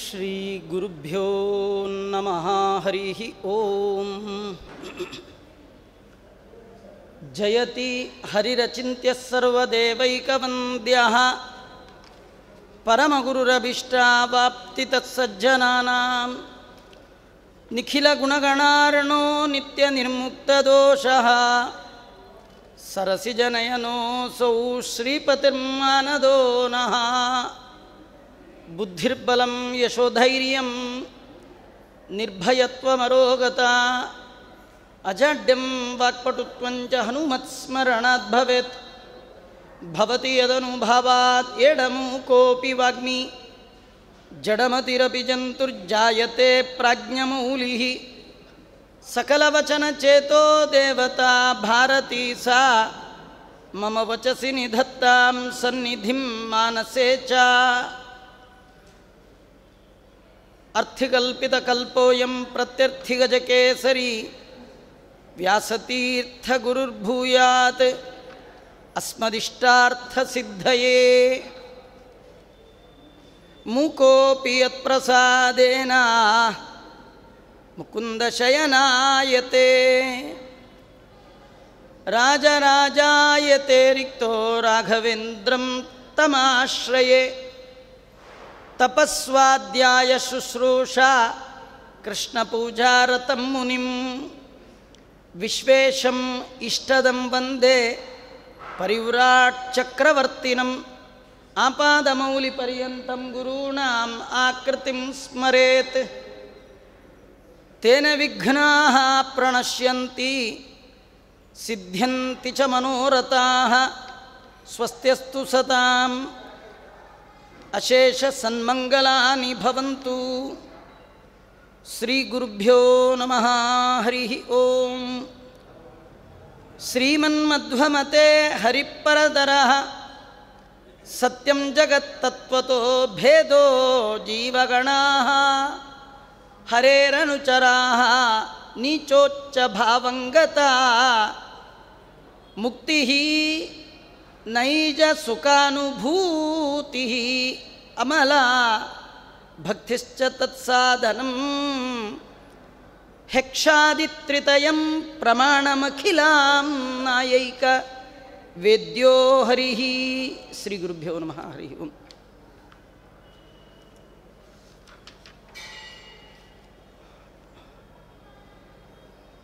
श्रीगुरुभ्यो नमः हरिः ॐ जयति हरिरचिन्त्यः सर्वदेवैकवन्द्यः परमगुरुरभीष्टावाप्तितत्सज्जनानां निखिलगुणगणार्णो नित्यनिर्मुक्तदोषः सरसिजनयनोऽसौ श्रीपतिर्मानदो नः ಬುದ್ಧಿರ್ಬಲಂ ಯಶೋಧೈರ್ಯಂ ನಿರ್ಭಯತ್ವಮರೋಗತ ಅಜಡ್ಯಂ ವಾಕ್ಪಟುತ್ವಂಚ ಹನುಮತ್ಸ್ಮರಣಾತ್ ಭವೇತ್. ಭವತಿ ಯದನುಭಾವಾತ್ ಎಡಮು ಕೋಪಿ ವಾಗ್ಮಿ. ಜಡಮತಿರಪಿ ಜಂತುರ್ಜಾಯತೆ ಸಕಲವಚನ ಚೇತೋ ದೇವತಾ ಭಾರತೀ ಸಾ. ಮಮ ವಚಸಿ ನಿಧತ್ತಾಂ ಸನ್ನಿಧಿಂ ಮಾನಸೇ ಚ. ಅರ್ಥಿಕಲ್ಪಿತಕಲ್ಪೋಯಂ ಪ್ರತ್ಯರ್ಥಿಗಜಕೇಸರಿ ವ್ಯಾಸತೀರ್ಥಗುರುರ್ಭೂಯಾತ್ ಅಸ್ಮದಿಷ್ಟಾರ್ಥಸಿದ್ಧಯೇ ಮೂಕೋಪಿ ಯತ್ಪ್ರಸಾದೇನ ಮುಕುಂದಶಯನಾಯತೆ ರಾಜರಾಜಾಯತೆ ರಿಕ್ತೋ ರಾಘವೇಂದ್ರಂ ತಮಾಶ್ರಯೇ ತಪಸ್ವಾಧ್ಯಾಯ ಶುಶ್ರೂಷ ಕೃಷ್ಣ ಪೂಜಾರತಂ ಮುನಿಂ ವಿಶ್ವೇಶಂ ಇಷ್ಟದಂ ವಂದೇ ಪರಿವ್ರಾಟ್ ಚಕ್ರವರ್ತಿನಂ ಆಪಾದಮೌಲಿ ಪರ್ಯಂತಂ ಗುರೂಣಾಂ ಆಕೃತಿಂ ಸ್ಮರೇತ್ ತೇನ ವಿಘ್ನಾ ಪ್ರಣಶ್ಯಂತಿ ಸಿದ್ಧ್ಯಂತಿ ಚ ಮನೋರಥಾ ಸ್ವಸ್ತ್ಯಸ್ತು ಸತಾಂ ಅಶೇಷ ಸನ್ಮಂಗಲಾನಿ ಭವಂತು. ಶ್ರೀ ಗುರುಭ್ಯೋ ನಮಃ ಹರಿ ಓಂ. ಶ್ರೀಮನ್ಮಧ್ವಮತೆ ಹರಿಪರದರ. ಸತ್ಯಂ ಜಗತ್ತತ್ವತೋ ಭೇದೋ ಜೀವಗಣಾ. ಹರೇರನುಚರಾ ನೀಚೋಚ್ಚ ಭಾವಂಗತ. ಮುಕ್ತಿ ನೈಜ ಸುಖಾನುಭೂತಿ ಅಮಲ ಭಕ್ತಿಶ್ಚ ತತ್ಸಾಧನಂ ಹೆಕ್ಷಾದಿತ್ರಿತಯಂ ಪ್ರಮಾಣಮಖಿಲಾಂ ನಾಯೈಕ ವೇದ್ಯೋ ಹರಿ ಶ್ರೀ ಗುರುಭ್ಯೋ ನಮಃ. ಹರಿ ಓಂ.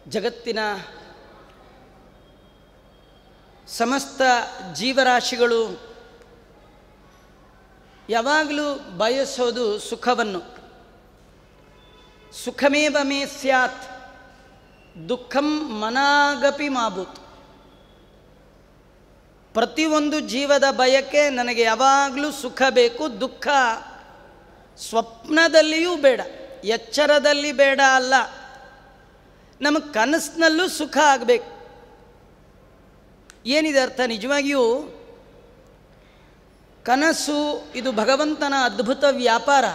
ಜಗತ್ತಿನ ಸಮಸ್ತ ಜೀವರಾಶಿಗಳು ಯಾವಾಗಲೂ ಬಯಸೋದು ಸುಖವನ್ನು. ಸುಖಮೇವ ಮೇ ಸ್ಯಾತ್, ದುಃಖಂ ಮನಾಗಪಿ ಮಾಬೂತ್ ಪ್ರತಿಯೊಂದು ಜೀವದ ಬಯಕೆ ನನಗೆ ಯಾವಾಗಲೂ ಸುಖ ಬೇಕು, ದುಃಖ ಸ್ವಪ್ನದಲ್ಲಿಯೂ ಬೇಡ, ಎಚ್ಚರದಲ್ಲಿ ಬೇಡ ಅಲ್ಲ. ನಮ್ಮ ಕನಸಿನಲ್ಲೂ ಸುಖ ಆಗಬೇಕು. ಏನಿದೆ ಅರ್ಥ? ನಿಜವಾಗಿಯೂ ಕನಸು ಇದು ಭಗವಂತನ ಅದ್ಭುತ ವ್ಯಾಪಾರ.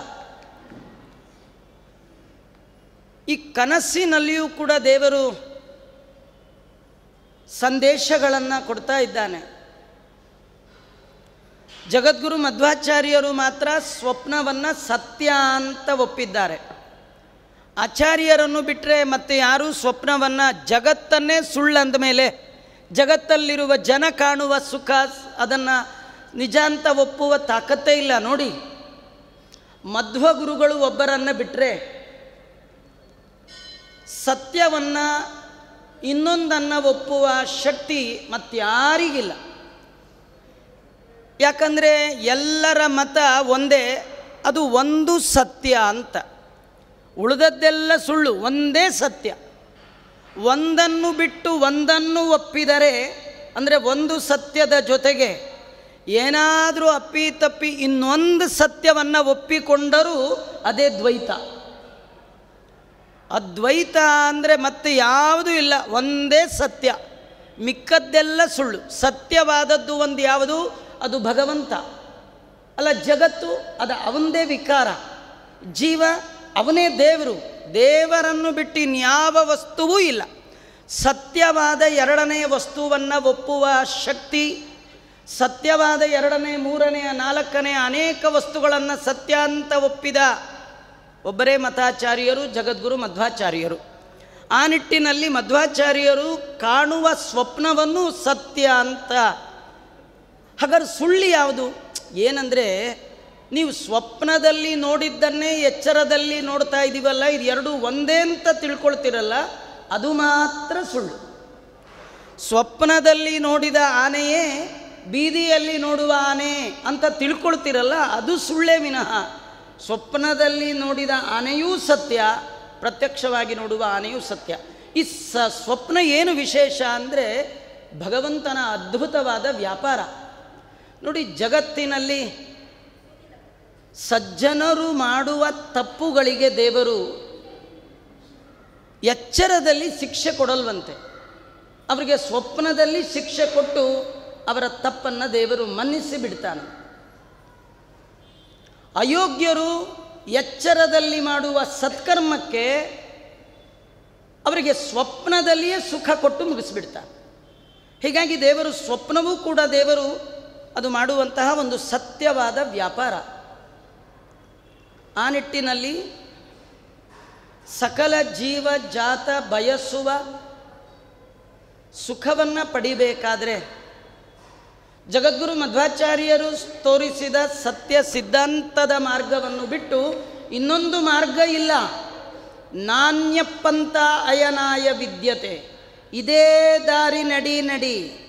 ಈ ಕನಸಿನಲ್ಲಿಯೂ ಕೂಡ ದೇವರು ಸಂದೇಶಗಳನ್ನು ಕೊಡ್ತಾ ಇದ್ದಾನೆ. ಜಗದ್ಗುರು ಮಧ್ವಾಚಾರ್ಯರು ಮಾತ್ರ ಸ್ವಪ್ನವನ್ನು ಸತ್ಯ ಅಂತ ಒಪ್ಪಿದ್ದಾರೆ. ಆಚಾರ್ಯರನ್ನು ಬಿಟ್ಟರೆ ಮತ್ತೆ ಯಾರೂ ಸ್ವಪ್ನವನ್ನು ಜಗತ್ತನ್ನೇ ಸುಳ್ಳಂದ ಮೇಲೆ ಜಗತ್ತಲ್ಲಿರುವ ಜನ ಕಾಣುವ ಸುಖ, ಅದನ್ನು ನಿಜ ಅಂತ ಒಪ್ಪುವ ತಾಕತ್ತೇ ಇಲ್ಲ. ನೋಡಿ ಮಧ್ವ ಗುರುಗಳು ಒಬ್ಬರನ್ನು ಬಿಟ್ಟರೆ ಸತ್ಯವನ್ನು ಇನ್ನೊಂದನ್ನು ಒಪ್ಪುವ ಶಕ್ತಿ ಮತ್ತಾರಿಗಿಲ್ಲ ಯಾಕಂದರೆ ಎಲ್ಲರ ಮತ ಒಂದೇ, ಅದು ಒಂದು ಸತ್ಯ ಅಂತ. ಉಳಿದದ್ದೆಲ್ಲ ಸುಳ್ಳು, ಒಂದೇ ಸತ್ಯ. ಒಂದನ್ನು ಬಿಟ್ಟು ಒಂದನ್ನು ಒಪ್ಪಿದರೆ, ಅಂದರೆ ಒಂದು ಸತ್ಯದ ಜೊತೆಗೆ ಏನಾದರೂ ಅಪ್ಪಿ ತಪ್ಪಿ ಇನ್ನೊಂದು ಸತ್ಯವನ್ನು ಒಪ್ಪಿಕೊಂಡರೂ ಅದೇ ದ್ವೈತ. ಅದ್ವೈತ ಅಂದರೆ ಮತ್ತೆ ಯಾವುದೂ ಇಲ್ಲ, ಒಂದೇ ಸತ್ಯ. ಮಿಕ್ಕದ್ದೆಲ್ಲ ಸುಳ್ಳು. ಸತ್ಯವಾದದ್ದು ಒಂದು ಯಾವುದು? ಅದು ಭಗವಂತ. ಅಲ್ಲ, ಜಗತ್ತು ಅದು ಅವನದೇ ವಿಕಾರ. ಜೀವ ಅವನೇ ದೇವರು. ದೇವರನ್ನು ಬಿಟ್ಟು ಇನ್ಯಾವ ವಸ್ತುವೂ ಇಲ್ಲ. ಸತ್ಯವಾದ ಎರಡನೆಯ ವಸ್ತುವನ್ನು ಒಪ್ಪುವ ಶಕ್ತಿ, ಸತ್ಯವಾದ ಎರಡನೇ ಮೂರನೆಯ ನಾಲ್ಕನೇ ಅನೇಕ ವಸ್ತುಗಳನ್ನು ಸತ್ಯ ಅಂತ ಒಪ್ಪಿದ ಒಬ್ಬರೇ ಮತಾಚಾರ್ಯರು ಜಗದ್ಗುರು ಮಧ್ವಾಚಾರ್ಯರು. ಆ ನಿಟ್ಟಿನಲ್ಲಿ ಮಧ್ವಾಚಾರ್ಯರು ಕಾಣುವ ಸ್ವಪ್ನವನ್ನು ಸತ್ಯ ಅಂತ. ಹಾಗಾದ್ರೆ ಸುಳ್ಳು ಯಾವುದು? ಏನಂದರೆ ನೀವು ಸ್ವಪ್ನದಲ್ಲಿ ನೋಡಿದ್ದನ್ನೇ ಎಚ್ಚರದಲ್ಲಿ ನೋಡ್ತಾ ಇದ್ದೀವಲ್ಲ ಇದು ಎರಡು ಒಂದೇ ಅಂತ ತಿಳ್ಕೊಳ್ತಿರಲ್ಲ, ಅದು ಮಾತ್ರ ಸುಳ್ಳು. ಸ್ವಪ್ನದಲ್ಲಿ ನೋಡಿದ ಆನೆಯೇ ಬೀದಿಯಲ್ಲಿ ನೋಡುವ ಆನೆ ಅಂತ ತಿಳ್ಕೊಳ್ತಿರಲ್ಲ, ಅದು ಸುಳ್ಳೇ ವಿನಃ. ಸ್ವಪ್ನದಲ್ಲಿ ನೋಡಿದ ಆನೆಯೂ ಸತ್ಯ, ಪ್ರತ್ಯಕ್ಷವಾಗಿ ನೋಡುವ ಆನೆಯೂ ಸತ್ಯ. ಈ ಸ, ಸ್ವಪ್ನ ಏನು ವಿಶೇಷ ಅಂದರೆ ಭಗವಂತನ ಅದ್ಭುತವಾದ ವ್ಯಾಪಾರ. ನೋಡಿ, ಜಗತ್ತಿನಲ್ಲಿ ಸಜ್ಜನರು ಮಾಡುವ ತಪ್ಪುಗಳಿಗೆ ದೇವರು ಎಚ್ಚರದಲ್ಲಿ ಶಿಕ್ಷೆ ಕೊಡಲ್ವಂತೆ. ಅವರಿಗೆ ಸ್ವಪ್ನದಲ್ಲಿ ಶಿಕ್ಷೆ ಕೊಟ್ಟು ಅವರ ತಪ್ಪನ್ನು ದೇವರು ಮನ್ನಿಸಿ ಬಿಡ್ತಾನೆ ಅಯೋಗ್ಯರು ಎಚ್ಚರದಲ್ಲಿ ಮಾಡುವ ಸತ್ಕರ್ಮಕ್ಕೆ ಅವರಿಗೆ ಸ್ವಪ್ನದಲ್ಲಿಯೇ ಸುಖ ಕೊಟ್ಟು ಮುಗಿಸಿಬಿಡ್ತಾನೆ. ಹೀಗಾಗಿ ದೇವರು ಸ್ವಪ್ನವೂ ಕೂಡ ದೇವರು ಅದು ಮಾಡುವಂತಹ ಒಂದು ಸತ್ಯವಾದ ವ್ಯಾಪಾರ. ಆ ನಿಟ್ಟಿನಲ್ಲಿ ಸಕಲ ಜೀವ ಜಾತ ಬಯಸುವ ಸುಖವನ್ನು ಪಡಿಬೇಕಾದರೆ ಜಗದ್ಗುರು ಮಧ್ವಾಚಾರ್ಯರು ತೋರಿಸಿದ ಸತ್ಯ ಸಿದ್ಧಾಂತದ ಮಾರ್ಗವನ್ನು ಬಿಟ್ಟು ಇನ್ನೊಂದು ಮಾರ್ಗ ಇಲ್ಲ. ನಾಣ್ಯಪ್ಪಂತ ಅಯನಾಯ ವಿದ್ಯತೆ. ಇದೇ ದಾರಿ ನಡಿ ನಡಿ.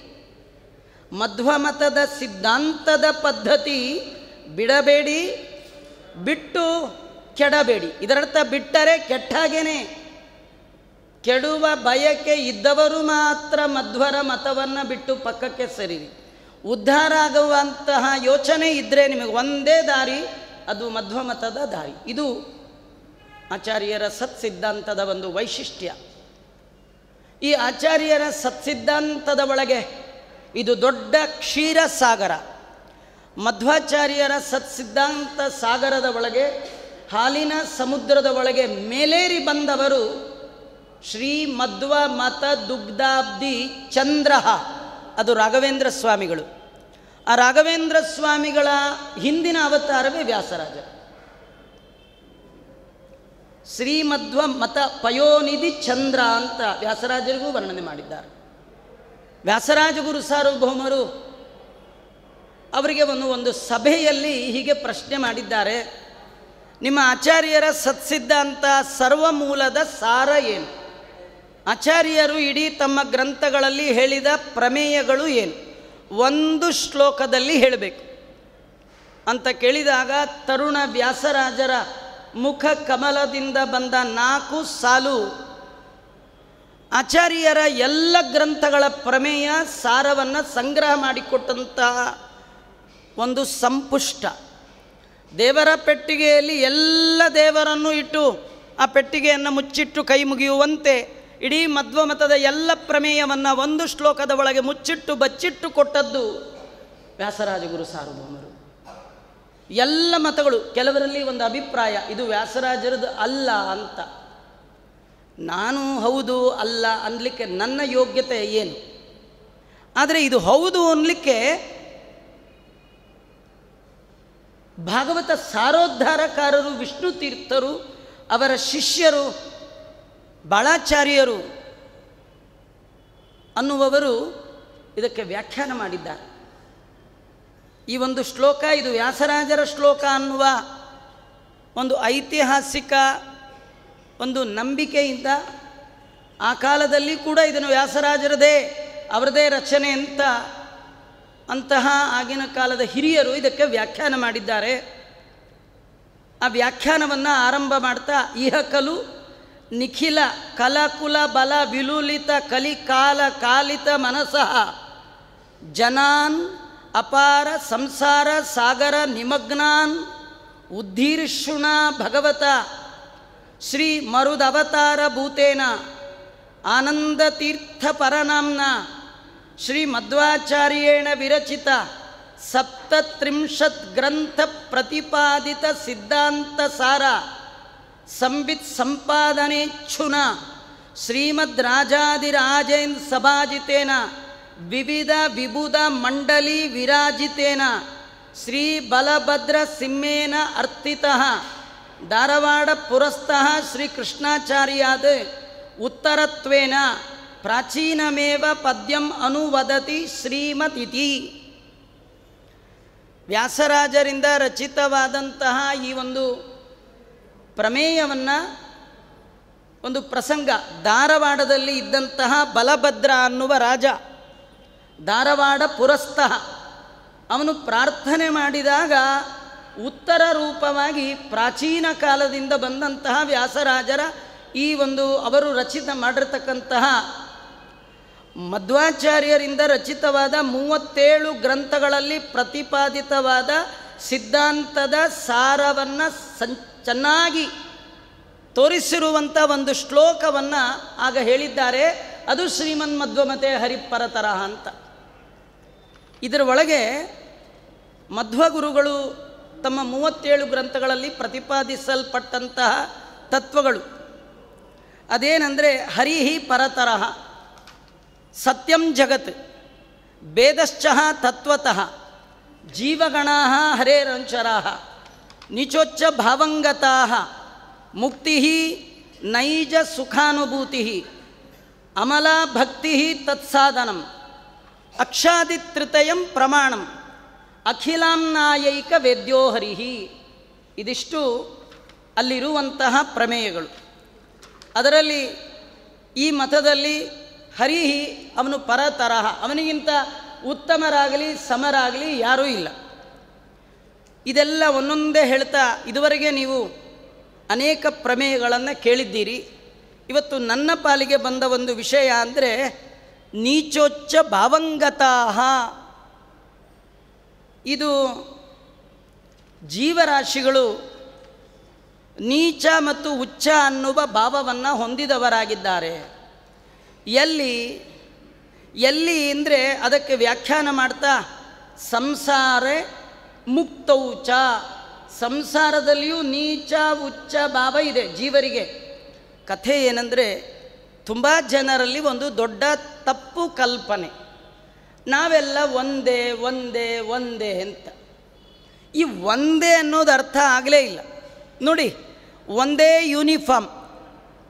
ಮಧ್ವಮತದ ಸಿದ್ಧಾಂತದ ಪದ್ಧತಿ ಬಿಡಬೇಡಿ. ಬಿಟ್ಟು ಕೆಡಬೇಡಿ. ಇದರರ್ಥ ಬಿಟ್ಟರೆ ಕೆಟ್ಟಾಗೇನೆ. ಕೆಡುವ ಬಯಕೆ ಇದ್ದವರು ಮಾತ್ರ ಮಧ್ವರ ಮತವನ್ನು ಬಿಟ್ಟು ಪಕ್ಕಕ್ಕೆ ಸರಿರಿ. ಉದ್ಧಾರ ಆಗುವಂತಹ ಯೋಚನೆ ಇದ್ದರೆ ನಿಮಗೆ ಒಂದೇ ದಾರಿ, ಅದು ಮಧ್ವ ಮತದ ದಾರಿ. ಇದು ಆಚಾರ್ಯರ ಸತ್ಸಿದ್ಧಾಂತದ ಒಂದು ವೈಶಿಷ್ಟ್ಯ. ಈ ಆಚಾರ್ಯರ ಸತ್ಸಿದ್ಧಾಂತದ ಒಳಗೆ ಇದು ದೊಡ್ಡ ಕ್ಷೀರ ಸಾಗರ ಮಧ್ವಾಚಾರ್ಯರ ಸತ್ಸಿದ್ಧಾಂತ ಸಾಗರದ ಒಳಗೆ, ಹಾಲಿನ ಸಮುದ್ರದ ಒಳಗೆ ಮೇಲೇರಿ ಬಂದವರು ಶ್ರೀ ಮಧ್ವ ಮತ ದುಗ್ಧಾಬ್ಧಿ ಚಂದ್ರ ಅದು ರಾಘವೇಂದ್ರ ಸ್ವಾಮಿಗಳು. ಆ ರಾಘವೇಂದ್ರ ಸ್ವಾಮಿಗಳ ಹಿಂದಿನ ಅವತಾರವೇ ವ್ಯಾಸರಾಜ. ಶ್ರೀಮಧ್ವ ಮತ ಪಯೋನಿಧಿ ಚಂದ್ರ ಅಂತ ವ್ಯಾಸರಾಜರಿಗೂ ವರ್ಣನೆ ಮಾಡಿದ್ದಾರೆ. ವ್ಯಾಸರಾಜ ಗುರು ಸಾರ್ವಭೌಮರು ಅವರಿಗೆ ಒಂದು ಒಂದು ಸಭೆಯಲ್ಲಿ ಹೀಗೆ ಪ್ರಶ್ನೆ ಮಾಡಿದ್ದಾರೆ. ನಿಮ್ಮ ಆಚಾರ್ಯರ ಸತ್ಸಿದ್ಧಾಂತ ಸರ್ವಮೂಲದ ಸಾರ ಏನು? ಆಚಾರ್ಯರು ಇಡೀ ತಮ್ಮ ಗ್ರಂಥಗಳಲ್ಲಿ ಹೇಳಿದ ಪ್ರಮೇಯಗಳು ಏನು? ಒಂದು ಶ್ಲೋಕದಲ್ಲಿ ಹೇಳಬೇಕು. ಅಂತ ಕೇಳಿದಾಗ ತರುಣ ವ್ಯಾಸರಾಜರ ಮುಖ ಕಮಲದಿಂದ ಬಂದ ನಾಲ್ಕು ಸಾಲು, ಆಚಾರ್ಯರ ಎಲ್ಲ ಗ್ರಂಥಗಳ ಪ್ರಮೇಯ ಸಾರವನ್ನು ಸಂಗ್ರಹ ಮಾಡಿಕೊಟ್ಟಂತಹ ಒಂದು ಸಂಪುಷ್ಟ. ದೇವರ ಪೆಟ್ಟಿಗೆಯಲ್ಲಿ ಎಲ್ಲ ದೇವರನ್ನು ಇಟ್ಟು ಆ ಪೆಟ್ಟಿಗೆಯನ್ನು ಮುಚ್ಚಿಟ್ಟು ಕೈ ಮುಗಿಯುವಂತೆ ಇಡೀ ಮಧ್ವಮತದ ಎಲ್ಲ ಪ್ರಮೇಯವನ್ನು ಒಂದು ಶ್ಲೋಕದ ಒಳಗೆ ಮುಚ್ಚಿಟ್ಟು ಬಚ್ಚಿಟ್ಟು ಕೊಟ್ಟದ್ದು ವ್ಯಾಸರಾಜಗುರು ಸಾರ್ವಭೌಮರು. ಎಲ್ಲ ಮತಗಳು, ಕೆಲವರಲ್ಲಿ ಒಂದು ಅಭಿಪ್ರಾಯ, ಇದು ವ್ಯಾಸರಾಜರದು ಅಲ್ಲ ಅಂತ. ನಾನು ಹೌದು, ಅಲ್ಲ ಅನ್ಲಿಕ್ಕೆ ನನ್ನ ಯೋಗ್ಯತೆ ಏನು? ಆದರೆ ಇದು ಹೌದು ಅನ್ಲಿಕ್ಕೆ ಭಾಗವತ ಸಾರೋದ್ಧಾರಕಾರರು, ವಿಷ್ಣು ತೀರ್ಥರು, ಅವರ ಶಿಷ್ಯರು, ಬಾಳಾಚಾರ್ಯರು ಅನ್ನುವವರು ಇದಕ್ಕೆ ವ್ಯಾಖ್ಯಾನ ಮಾಡಿದ್ದಾರೆ. ಈ ಒಂದು ಶ್ಲೋಕ, ಇದು ವ್ಯಾಸರಾಜರ ಶ್ಲೋಕ ಅನ್ನುವ ಒಂದು ಐತಿಹಾಸಿಕ ಒಂದು ನಂಬಿಕೆಯಿಂದ ಆ ಕಾಲದಲ್ಲಿ ಕೂಡ ಇದನ್ನು ವ್ಯಾಸರಾಜರದೇ, ಅವರದೇ ರಚನೆ ಅಂತ ಅಂತಹ ಆಗಿನ ಕಾಲದ ಹಿರಿಯರು ಇದಕ್ಕೆ ವ್ಯಾಖ್ಯಾನ ಮಾಡಿದ್ದಾರೆ. ಆ ವ್ಯಾಖ್ಯಾನವನ್ನು ಆರಂಭ ಮಾಡ್ತಾ, ಇಹ ಕಲು ನಿಖಿಲ ಕಲಕುಲ ಬಲ ವಿಲುಲಿತ ಕಲಿಕಾಲ ಕಾಲಿತ ಮನಸಃ ಜನಾನ್ ಅಪಾರ ಸಂಸಾರ ಸಾಗರ ನಿಮಗ್ನಾನ್ ಉದ್ದೀರ್ಷುಣ ಭಗವತ ಶ್ರೀ ಮರುದವತಾರ ಭೂತೇನ ಆನಂದತೀರ್ಥ ಪರನಾಮ್ನ ಶ್ರೀ ಮಧ್ವಾಚಾರ್ಯೇಣ ವಿರಚಿತ ಸಪ್ತತ್ರಿಂಶತ್ ಗ್ರಂಥ ಪ್ರತಿಪಾದಿತ ಸಿದ್ಧಾಂತ ಸಾರ ಸಂಬಿತ್ ಸಂಪಾದನೆಚ್ಛುನ ಶ್ರೀಮದ್ ರಾಜಾದಿರಾಜೇಂದ್ರ ಸಭಾಜಿತೇನ ವಿವಿಧ ವಿಬುಧ ಮಂಡಲಿ ವಿರಾಜಿತೇನ ಶ್ರೀ ಬಲಭದ್ರ ಸಿಂಹೇನ ಅರ್ಥಿತಃ ಧಾರವಾಡ ಪುರಸ್ಥಃ ಶ್ರೀ ಕೃಷ್ಣಾಚಾರ್ಯಾದ ಉತ್ತರತ್ವೇನ ಪ್ರಾಚೀನಮೇವ ಪದ್ಯಂ ಅನುವದತಿ ಶ್ರೀಮತಿಥಿ ವ್ಯಾಸರಾಜರಿಂದ ರಚಿತವಾದಂತಹ ಈ ಒಂದು ಪ್ರಮೇಯವನ್ನು ಒಂದು ಪ್ರಸಂಗ, ಧಾರವಾಡದಲ್ಲಿ ಇದ್ದಂತಹ ಬಲಭದ್ರ ಅನ್ನುವ ರಾಜ, ಧಾರವಾಡ ಪುರಸ್ಥಃ, ಅವನು ಪ್ರಾರ್ಥನೆ ಮಾಡಿದಾಗ ಉತ್ತರ ರೂಪವಾಗಿ ಪ್ರಾಚೀನ ಕಾಲದಿಂದ ಬಂದಂತಹ ವ್ಯಾಸರಾಜರ ಈ ಒಂದು ಅವರು ರಚಿತ ಮಾಡಿರ್ತಕ್ಕಂತಹ ಮಧ್ವಾಚಾರ್ಯರಿಂದ ರಚಿತವಾದ ಮೂವತ್ತೇಳು ಗ್ರಂಥಗಳಲ್ಲಿ ಪ್ರತಿಪಾದಿತವಾದ ಸಿದ್ಧಾಂತದ ಸಾರವನ್ನು ಸಂ, ಚೆನ್ನಾಗಿ ತೋರಿಸಿರುವಂಥ ಒಂದು ಶ್ಲೋಕವನ್ನು ಆಗ ಹೇಳಿದ್ದಾರೆ. ಅದು ಶ್ರೀಮನ್ ಮಧ್ವಮತೆ ಹರಿಪರತರಹ ಅಂತ. ಇದರ ಒಳಗೆ ಮಧ್ವಗುರುಗಳು ತಮ್ಮ ಮೂವತ್ತೇಳು ಗ್ರಂಥಗಳಲ್ಲಿ ಪ್ರತಿಪಾದಿಸಲ್ಪಟ್ಟಂತಹ ತತ್ವಗಳು. ಅದೇನೆಂದರೆ ಹರಿಹಿ ಪರತರಹ ಸತ್ಯಂ ಜಗತ್ ಭೇದಶ್ಚಃ ತತ್ವತಃ ಜೀವಗಣಾ ಹರೇರಂಚರಾ ನಿಚೋಚ್ಚ ಭಾವಂಗತಾ ಮುಕ್ತಿ ನೈಜ ಸುಖಾನುಭೂತಿ ಅಮಲಾ ಭಕ್ತಿ ತತ್ಸಾಧನಂ ಅಕ್ಷಾದಿತೃತಯಂ ಪ್ರಮಾಣಂ ಅಖಿಲಾಂನಾಯೈಕ ವೇದ್ಯೋ ಇದಿಷ್ಟು ಅಲ್ಲಿರುವಂತಹ ಪ್ರಮೇಯಗಳು. ಅದರಲ್ಲಿ ಈ ಮತದಲ್ಲಿ ಹರಿಹಿ ಅವನು ಪರತರಹ ಅವನಿಗಿಂತ ಉತ್ತಮರಾಗಲಿ, ಸಮರಾಗಲಿ ಯಾರೂ ಇಲ್ಲ. ಇದೆಲ್ಲ ಒಂದೊಂದೇ ಹೇಳ್ತಾ, ಇದುವರೆಗೆ ನೀವು ಅನೇಕ ಪ್ರಮೇಯಗಳನ್ನು ಕೇಳಿದ್ದೀರಿ. ಇವತ್ತು ನನ್ನ ಪಾಲಿಗೆ ಬಂದ ಒಂದು ವಿಷಯ ಅಂದರೆ, ನೀಚೋಚ್ಚ ಭಾವಂಗತಃ ಇದು ಜೀವರಾಶಿಗಳು ನೀಚ ಮತ್ತು ಉಚ್ಚ ಅನ್ನುವ ಭಾವವನ್ನು ಹೊಂದಿದವರಾಗಿದ್ದಾರೆ. ಎಲ್ಲಿ ಎಲ್ಲಿ ಅಂದರೆ ಅದಕ್ಕೆ ವ್ಯಾಖ್ಯಾನ ಮಾಡ್ತಾ, ಸಂಸಾರ ಮುಕ್ತೌಚ ಸಂಸಾರದಲ್ಲಿಯೂ ನೀಚ, ಉಚ್ಚ ಭಾವ ಇದೆ ಜೀವರಿಗೆ. ಕಥೆ ಏನಂದರೆ, ತುಂಬ ಜನರಲ್ಲಿ ಒಂದು ದೊಡ್ಡ ತಪ್ಪು ಕಲ್ಪನೆ. ನಾವೆಲ್ಲ ಒಂದೇ ಒಂದೇ ಒಂದೇ ಅಂತ. ಈ ಒಂದೇ ಅನ್ನೋದು ಅರ್ಥ ಆಗಲೇ ಇಲ್ಲ. ನೋಡಿ, ಒಂದೇ ಯೂನಿಫಾರ್ಮ್,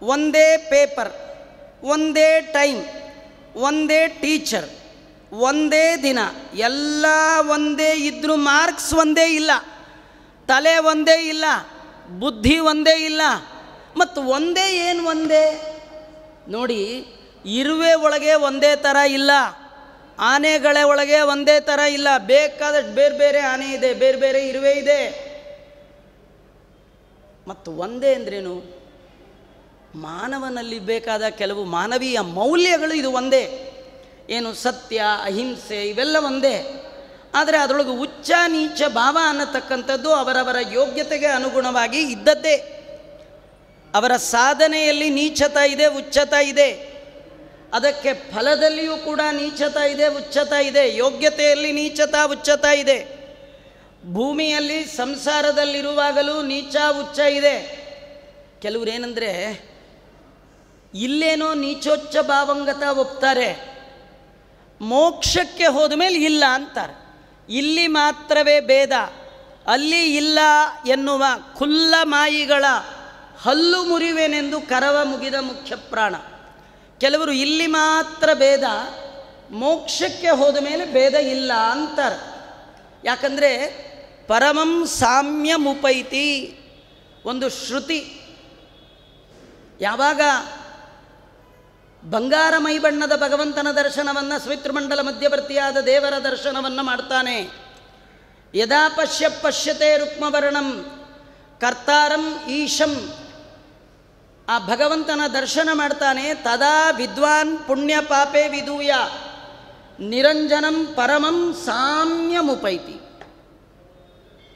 ಒಂದೇ ಪೇಪರ್. ಒಂದೇ ಟೈಮ್, ಒಂದೇ ಟೀಚರ್, ಒಂದೇ ದಿನ, ಎಲ್ಲ ಒಂದೇ ಇದ್ದರೂ ಮಾರ್ಕ್ಸ್ ಒಂದೇ ಇಲ್ಲ, ತಲೆ ಒಂದೇ ಇಲ್ಲ, ಬುದ್ಧಿ ಒಂದೇ ಇಲ್ಲ ಮತ್ತು ಒಂದೇ ಏನು ಒಂದೇ? ನೋಡಿ, ಇರುವೆ ಒಳಗೆ ಒಂದೇ ಥರ ಇಲ್ಲ, ಆನೆಗಳ ಒಳಗೆ ಒಂದೇ ಥರ ಇಲ್ಲ ಬೇಕಾದಷ್ಟು ಬೇರೆ ಬೇರೆ ಆನೆ ಇದೆ, ಬೇರೆ ಬೇರೆ ಇರುವೆ ಇದೆ. ಮತ್ತು ಒಂದೇ ಅಂದ್ರೇನು? ಮಾನವನಲ್ಲಿ ಬೇಕಾದ ಕೆಲವು ಮಾನವೀಯ ಮೌಲ್ಯಗಳು ಇದು ಒಂದೇ. ಏನು ಸತ್ಯ, ಅಹಿಂಸೆ, ಇವೆಲ್ಲ ಒಂದೇ. ಆದರೆ ಅದರೊಳಗೆ ಉಚ್ಚ, ನೀಚ, ಭಾವ ಅನ್ನತಕ್ಕಂಥದ್ದು ಅವರವರ ಯೋಗ್ಯತೆಗೆ ಅನುಗುಣವಾಗಿ ಇದ್ದದ್ದೇ. ಅವರ ಸಾಧನೆಯಲ್ಲಿ ನೀಚತ ಇದೆ, ಉಚ್ಚತ ಇದೆ. ಅದಕ್ಕೆ ಫಲದಲ್ಲಿಯೂ ಕೂಡ ನೀಚತ ಇದೆ, ಉಚ್ಚತ ಇದೆ. ಯೋಗ್ಯತೆಯಲ್ಲಿ ನೀಚತ, ಉಚ್ಚತ ಇದೆ. ಭೂಮಿಯಲ್ಲಿ, ಸಂಸಾರದಲ್ಲಿರುವಾಗಲೂ ನೀಚ, ಉಚ್ಚ ಇದೆ. ಕೆಲವರೇನೆಂದರೆ ಏನಂದರೆ ಇಲ್ಲೇನೋ ನೀಚೋಚ್ಚ ಭಾವಂಗತ ಒಪ್ತಾರೆ. ಮೋಕ್ಷಕ್ಕೆ ಹೋದ ಮೇಲೆ ಇಲ್ಲ ಅಂತಾರೆ. ಇಲ್ಲಿ ಮಾತ್ರವೇ ಭೇದ. ಅಲ್ಲಿ ಇಲ್ಲ ಎನ್ನುವ ಖುಲ್ಲ ಮಾಯಿಗಳ ಹಲ್ಲು ಮುರಿವೆನೆಂದು ಕರವ ಮುಗಿದ ಮುಖ್ಯ ಪ್ರಾಣ. ಕೆಲವರು ಇಲ್ಲಿ ಮಾತ್ರ ಭೇದ, ಮೋಕ್ಷಕ್ಕೆ ಹೋದ ಮೇಲೆ ಭೇದ ಇಲ್ಲ ಅಂತಾರೆ. ಯಾಕಂದರೆ ಪರಮಂ ಸಾಮ್ಯ ಮುಪೈತಿ ಒಂದು ಶ್ರುತಿ. ಯಾವಾಗ ಬಂಗಾರ ಮೈಬಣ್ಣದ ಭಗವಂತನ ದರ್ಶನವನ್ನು ಸ್ವಿತೃಮಂಡಲ ಮಧ್ಯವರ್ತಿಯಾದ ದೇವರ ದರ್ಶನವನ್ನು ಮಾಡ್ತಾನೆ. ಯದಾ ಪಶ್ಯ ಪಶ್ಯತೆ ರುಕ್ಮವರ್ಣಂ ಕರ್ತಾರಂ ಈಶಂ. ಆ ಭಗವಂತನ ದರ್ಶನ ಮಾಡ್ತಾನೆ. ತದಾ ವಿದ್ವಾನ್ ಪುಣ್ಯ ಪಾಪೆ ವಿದೂಯ ನಿರಂಜನಂ ಪರಮಂ ಸಾಮ್ಯಮುಪೈತಿ.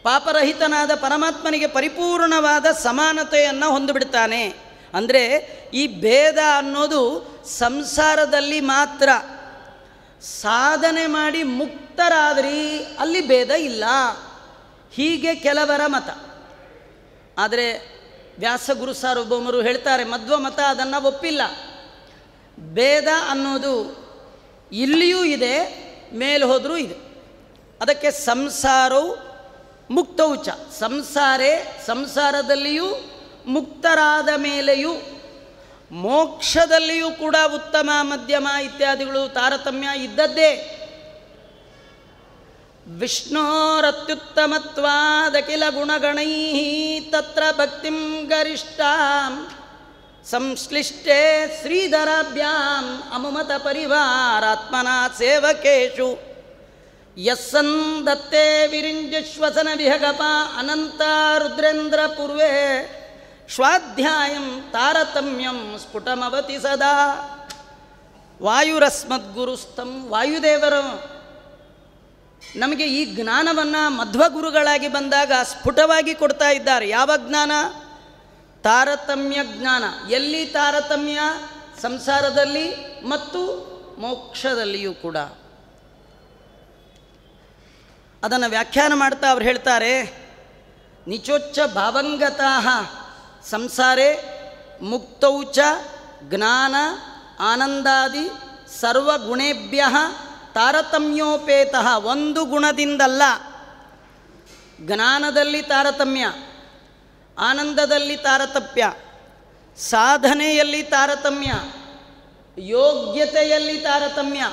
ಪಾಪರಹಿತನಾದ ಪರಮಾತ್ಮನಿಗೆ ಪರಿಪೂರ್ಣವಾದ ಸಮಾನತೆಯನ್ನು ಹೊಂದಿಬಿಡ್ತಾನೆ. ಅಂದರೆ ಈ ಭೇದ ಅನ್ನೋದು ಸಂಸಾರದಲ್ಲಿ ಮಾತ್ರ ಸಾಧನೆ ಮಾಡಿ ಮುಕ್ತರಾದ್ರಿ, ಅಲ್ಲಿ ಭೇದ ಇಲ್ಲ. ಹೀಗೆ ಕೆಲವರ ಮತ. ಆದರೆ ವ್ಯಾಸಗುರು ಸಾರ್ವಭೌಮರು ಹೇಳ್ತಾರೆ, ಮಧ್ವ ಮತ ಅದನ್ನು ಒಪ್ಪಿಲ್ಲ. ಭೇದ ಅನ್ನೋದು ಇಲ್ಲಿಯೂ ಇದೆ, ಮೇಲೆ ಹೋದರೂ ಇದೆ. ಅದಕ್ಕೆ ಸಂಸಾರವು ಮುಕ್ತೌಚ ಸಂಸಾರೇ ಸಂಸಾರದಲ್ಲಿಯೂ ಮುಕ್ತರಾದ ಮೇಲೆಯೂ ಮೋಕ್ಷದಲ್ಲಿಯೂ ಕೂಡ ಉತ್ತಮ, ಮಧ್ಯಮ ಇತ್ಯಾದಿಗಳು ತಾರತಮ್ಯ ಇದ್ದದ್ದೇ. ವಿಷ್ಣೋರತ್ಯುತ್ತಮತ್ವಾದಖಿಲ ಗುಣಗಣೈ ತತ್ರ ಭಕ್ತಿಂ ಗರಿಷ್ಠಾಂ ಸಂಶ್ಲಿಷ್ಟೇ ಶ್ರೀಧರಾಭ್ಯಾಂ ಅಮುಮತ ಪರಿವಾರಾತ್ಮನ ಸೇವಕೇಶು. ಯಸ್ಸನ್ ದತ್ತೇ ವಿರಿಂಜಶ್ವಸನ ವಿಹಗಪ ಅನಂತ ರುದ್ರೇಂದ್ರ ಪೂರ್ವೇ ಸ್ವಾಧ್ಯಾಯಂ ತಾರತಮ್ಯಂ ಸ್ಫುಟಮವತಿ ಸದಾ. ವಾಯುರಸ್ಮದ್ಗುರುಸ್ತಂ ವಾಯುದೇವರು. ನಮಗೆ ಈ ಜ್ಞಾನವನ್ನು ಮಧ್ವಗುರುಗಳಾಗಿ ಬಂದಾಗ ಸ್ಫುಟವಾಗಿ ಕೊಡ್ತಾ ಇದ್ದಾರೆ. ಯಾವ ಜ್ಞಾನ? ತಾರತಮ್ಯ ಜ್ಞಾನ. ಎಲ್ಲಿ ತಾರತಮ್ಯ? ಸಂಸಾರದಲ್ಲಿ ಮತ್ತು ಮೋಕ್ಷದಲ್ಲಿಯೂ ಕೂಡ. ಅದನ್ನು ವ್ಯಾಖ್ಯಾನ ಮಾಡ್ತಾ ಅವ್ರು ಹೇಳ್ತಾರೆ, ನಿಚೋಚ್ಚ ಭಾವಂಗತಾ ಸಂಸಾರೇ, ಮುಕ್ತೌಚ, ಜ್ಞಾನ, ಆನಂದಾದಿ, ಸರ್ವಗುಣೇಭ್ಯ, ತಾರತಮ್ಯೋಪೇತ ಒಂದು ಗುಣದಿಂದಲ್ಲ. ಜ್ಞಾನದಲ್ಲಿ ತಾರತಮ್ಯ, ಆನಂದದಲ್ಲಿ ತಾರತಮ್ಯ ಸಾಧನೆಯಲ್ಲಿ ತಾರತಮ್ಯ, ಯೋಗ್ಯತೆಯಲ್ಲಿ ತಾರತಮ್ಯ.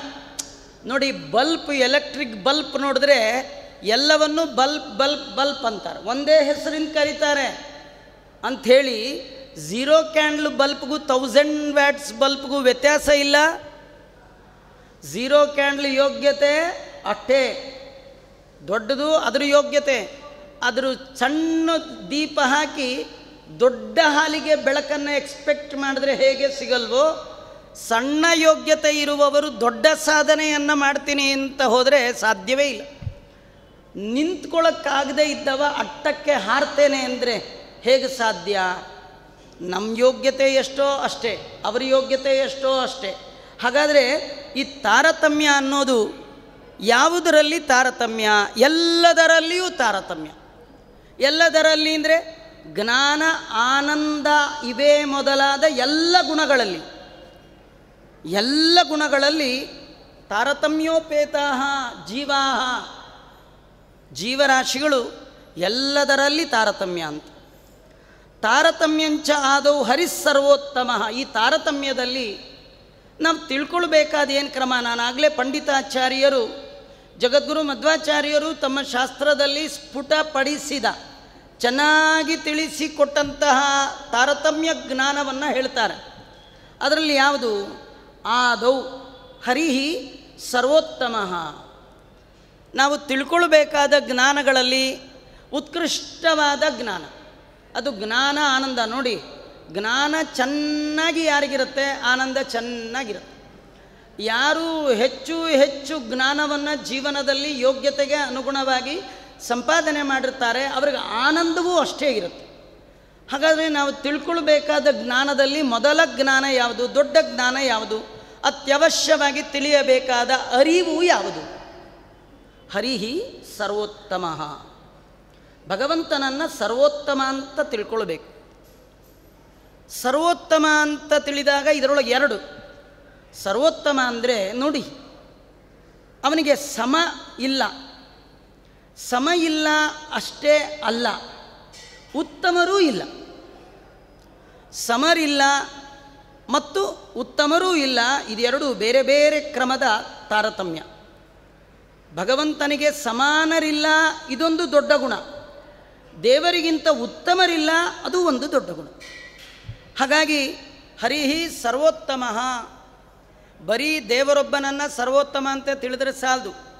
ನೋಡಿ, ಬಲ್ಪ್, ಎಲೆಕ್ಟ್ರಿಕ್ ಬಲ್ಪ್ ನೋಡಿದ್ರೆ ಎಲ್ಲವನ್ನು ಬಲ್ಪ್ ಬಲ್ಪ್ ಬಲ್ಪ್ ಅಂತಾರೆ. ಒಂದೇ ಹೆಸರಿಂದ ಕರೀತಾರೆ. ಅಂಥೇಳಿ ಝೀರೋ ಕ್ಯಾಂಡ್ಲ್ ಬಲ್ಪ್ಗೂ ತೌಸಂಡ್ ವ್ಯಾಟ್ಸ್ ಬಲ್ಪ್ಗೂ ವ್ಯತ್ಯಾಸ ಇಲ್ಲ. ಝೀರೋ ಕ್ಯಾಂಡ್ಲ್ ಯೋಗ್ಯತೆ ಅಷ್ಟೇ ದೊಡ್ಡದು ಅದ್ರ ಯೋಗ್ಯತೆ. ಅದ್ರ ಸಣ್ಣ ದೀಪ ಹಾಕಿ ದೊಡ್ಡ ಹಾಲಿಗೆ ಬೆಳಕನ್ನು ಎಕ್ಸ್ಪೆಕ್ಟ್ ಮಾಡಿದ್ರೆ ಹೇಗೆ ಸಿಗಲ್ವೋ? ಸಣ್ಣ ಯೋಗ್ಯತೆ ಇರುವವರು ದೊಡ್ಡ ಸಾಧನೆಯನ್ನು ಮಾಡ್ತೀನಿ ಅಂತ ಹೋದರೆ ಸಾಧ್ಯವೇ ಇಲ್ಲ. ನಿಂತ್ಕೊಳ್ಳೋಕ್ಕಾಗದೇ ಇದ್ದವ ಅಟ್ಟಕ್ಕೆ ಹಾರ್ತೇನೆ ಅಂದರೆ ಹೇಗೆ ಸಾಧ್ಯ? ನಮ್ಮ ಯೋಗ್ಯತೆ ಎಷ್ಟೋ ಅಷ್ಟೇ, ಅವರ ಯೋಗ್ಯತೆ ಎಷ್ಟೋ ಅಷ್ಟೇ. ಹಾಗಾದರೆ ಈ ತಾರತಮ್ಯ ಅನ್ನೋದು ಯಾವುದರಲ್ಲಿ ತಾರತಮ್ಯ? ಎಲ್ಲದರಲ್ಲಿಯೂ ತಾರತಮ್ಯ. ಎಲ್ಲದರಲ್ಲಿ ಅಂದರೆ ಜ್ಞಾನ, ಆನಂದ ಇವೇ ಮೊದಲಾದ ಎಲ್ಲ ಗುಣಗಳಲ್ಲಿ. ಎಲ್ಲ ಗುಣಗಳಲ್ಲಿ ತಾರತಮ್ಯೋಪೇತಾ ಜೀವಾ ಜೀವರಾಶಿಗಳು ಎಲ್ಲದರಲ್ಲಿ ತಾರತಮ್ಯ ಅಂತ. ತಾರತಮ್ಯಂಚ ಆದವು ಹರಿಸ್ಸರ್ವೋತ್ತಮ ಈ ತಾರತಮ್ಯದಲ್ಲಿ ನಾವು ತಿಳ್ಕೊಳ್ಬೇಕಾದ ಏನು ಕ್ರಮ? ನಾನಾಗಲೇ ಪಂಡಿತಾಚಾರ್ಯರು, ಜಗದ್ಗುರು ಮಧ್ವಾಚಾರ್ಯರು ತಮ್ಮ ಶಾಸ್ತ್ರದಲ್ಲಿ ಸ್ಫುಟಪಡಿಸಿದ ಚೆನ್ನಾಗಿ ತಿಳಿಸಿಕೊಟ್ಟಂತಹ ತಾರತಮ್ಯ ಜ್ಞಾನವನ್ನು ಹೇಳ್ತಾರೆ. ಅದರಲ್ಲಿ ಯಾವುದು? ಆದೌ ಹರಿಹಿ ಸರ್ವೋತ್ತಮ. ನಾವು ತಿಳ್ಕೊಳ್ಬೇಕಾದ ಜ್ಞಾನಗಳಲ್ಲಿ ಉತ್ಕೃಷ್ಟವಾದ ಜ್ಞಾನ. ಅದು ಜ್ಞಾನ ಆನಂದ. ನೋಡಿ, ಜ್ಞಾನ ಚೆನ್ನಾಗಿ ಯಾರಿಗಿರುತ್ತೆ? ಆನಂದ ಚೆನ್ನಾಗಿರುತ್ತೆ. ಯಾರು ಹೆಚ್ಚು ಹೆಚ್ಚು ಜ್ಞಾನವನ್ನು ಜೀವನದಲ್ಲಿ ಯೋಗ್ಯತೆಗೆ ಅನುಗುಣವಾಗಿ ಸಂಪಾದನೆ ಮಾಡಿರ್ತಾರೆ, ಅವ್ರಿಗೆ ಆನಂದವೂ ಅಷ್ಟೇ ಇರುತ್ತೆ. ಹಾಗಾದರೆ ನಾವು ತಿಳ್ಕೊಳ್ಬೇಕಾದ ಜ್ಞಾನದಲ್ಲಿ ಮೊದಲ ಜ್ಞಾನ ಯಾವುದು, ದೊಡ್ಡ ಜ್ಞಾನ ಯಾವುದು, ಅತ್ಯವಶ್ಯವಾಗಿ ತಿಳಿಯಬೇಕಾದ ಅರಿವು ಯಾವುದು? ಹರಿಹಿ ಸರ್ವೋತ್ತಮ. ಭಗವಂತನನ್ನು ಸರ್ವೋತ್ತಮ ಅಂತ ತಿಳ್ಕೊಳ್ಬೇಕು. ಸರ್ವೋತ್ತಮ ಅಂತ ತಿಳಿದಾಗ ಇದರೊಳಗೆ ಎರಡು. ಸರ್ವೋತ್ತಮ ಅಂದರೆ ನೋಡಿ, ಅವನಿಗೆ ಸಮ ಇಲ್ಲ. ಸಮ ಇಲ್ಲ ಅಷ್ಟೇ ಅಲ್ಲ. ಉತ್ತಮರೂ ಇಲ್ಲ. ಸಮರಿಲ್ಲ ಮತ್ತು ಉತ್ತಮರೂ ಇಲ್ಲ, ಇದೆರಡು ಬೇರೆ ಬೇರೆ ಕ್ರಮದ ತಾರತಮ್ಯ. ಭಗವಂತನಿಗೆ ಸಮಾನರಿಲ್ಲ, ಇದೊಂದು ದೊಡ್ಡ ಗುಣ. ದೇವರಿಗಿಂತ ಉತ್ತಮರಿಲ್ಲ, ಅದು ಒಂದು ದೊಡ್ಡ ಗುಣ. ಹಾಗಾಗಿ ಹರಿಹಿ ಸರ್ವೋತ್ತಮ. ಬರೀ ದೇವರೊಬ್ಬನನ್ನು ಸರ್ವೋತ್ತಮ ಅಂತ ತಿಳಿದ್ರೆ ಸಾಲದು.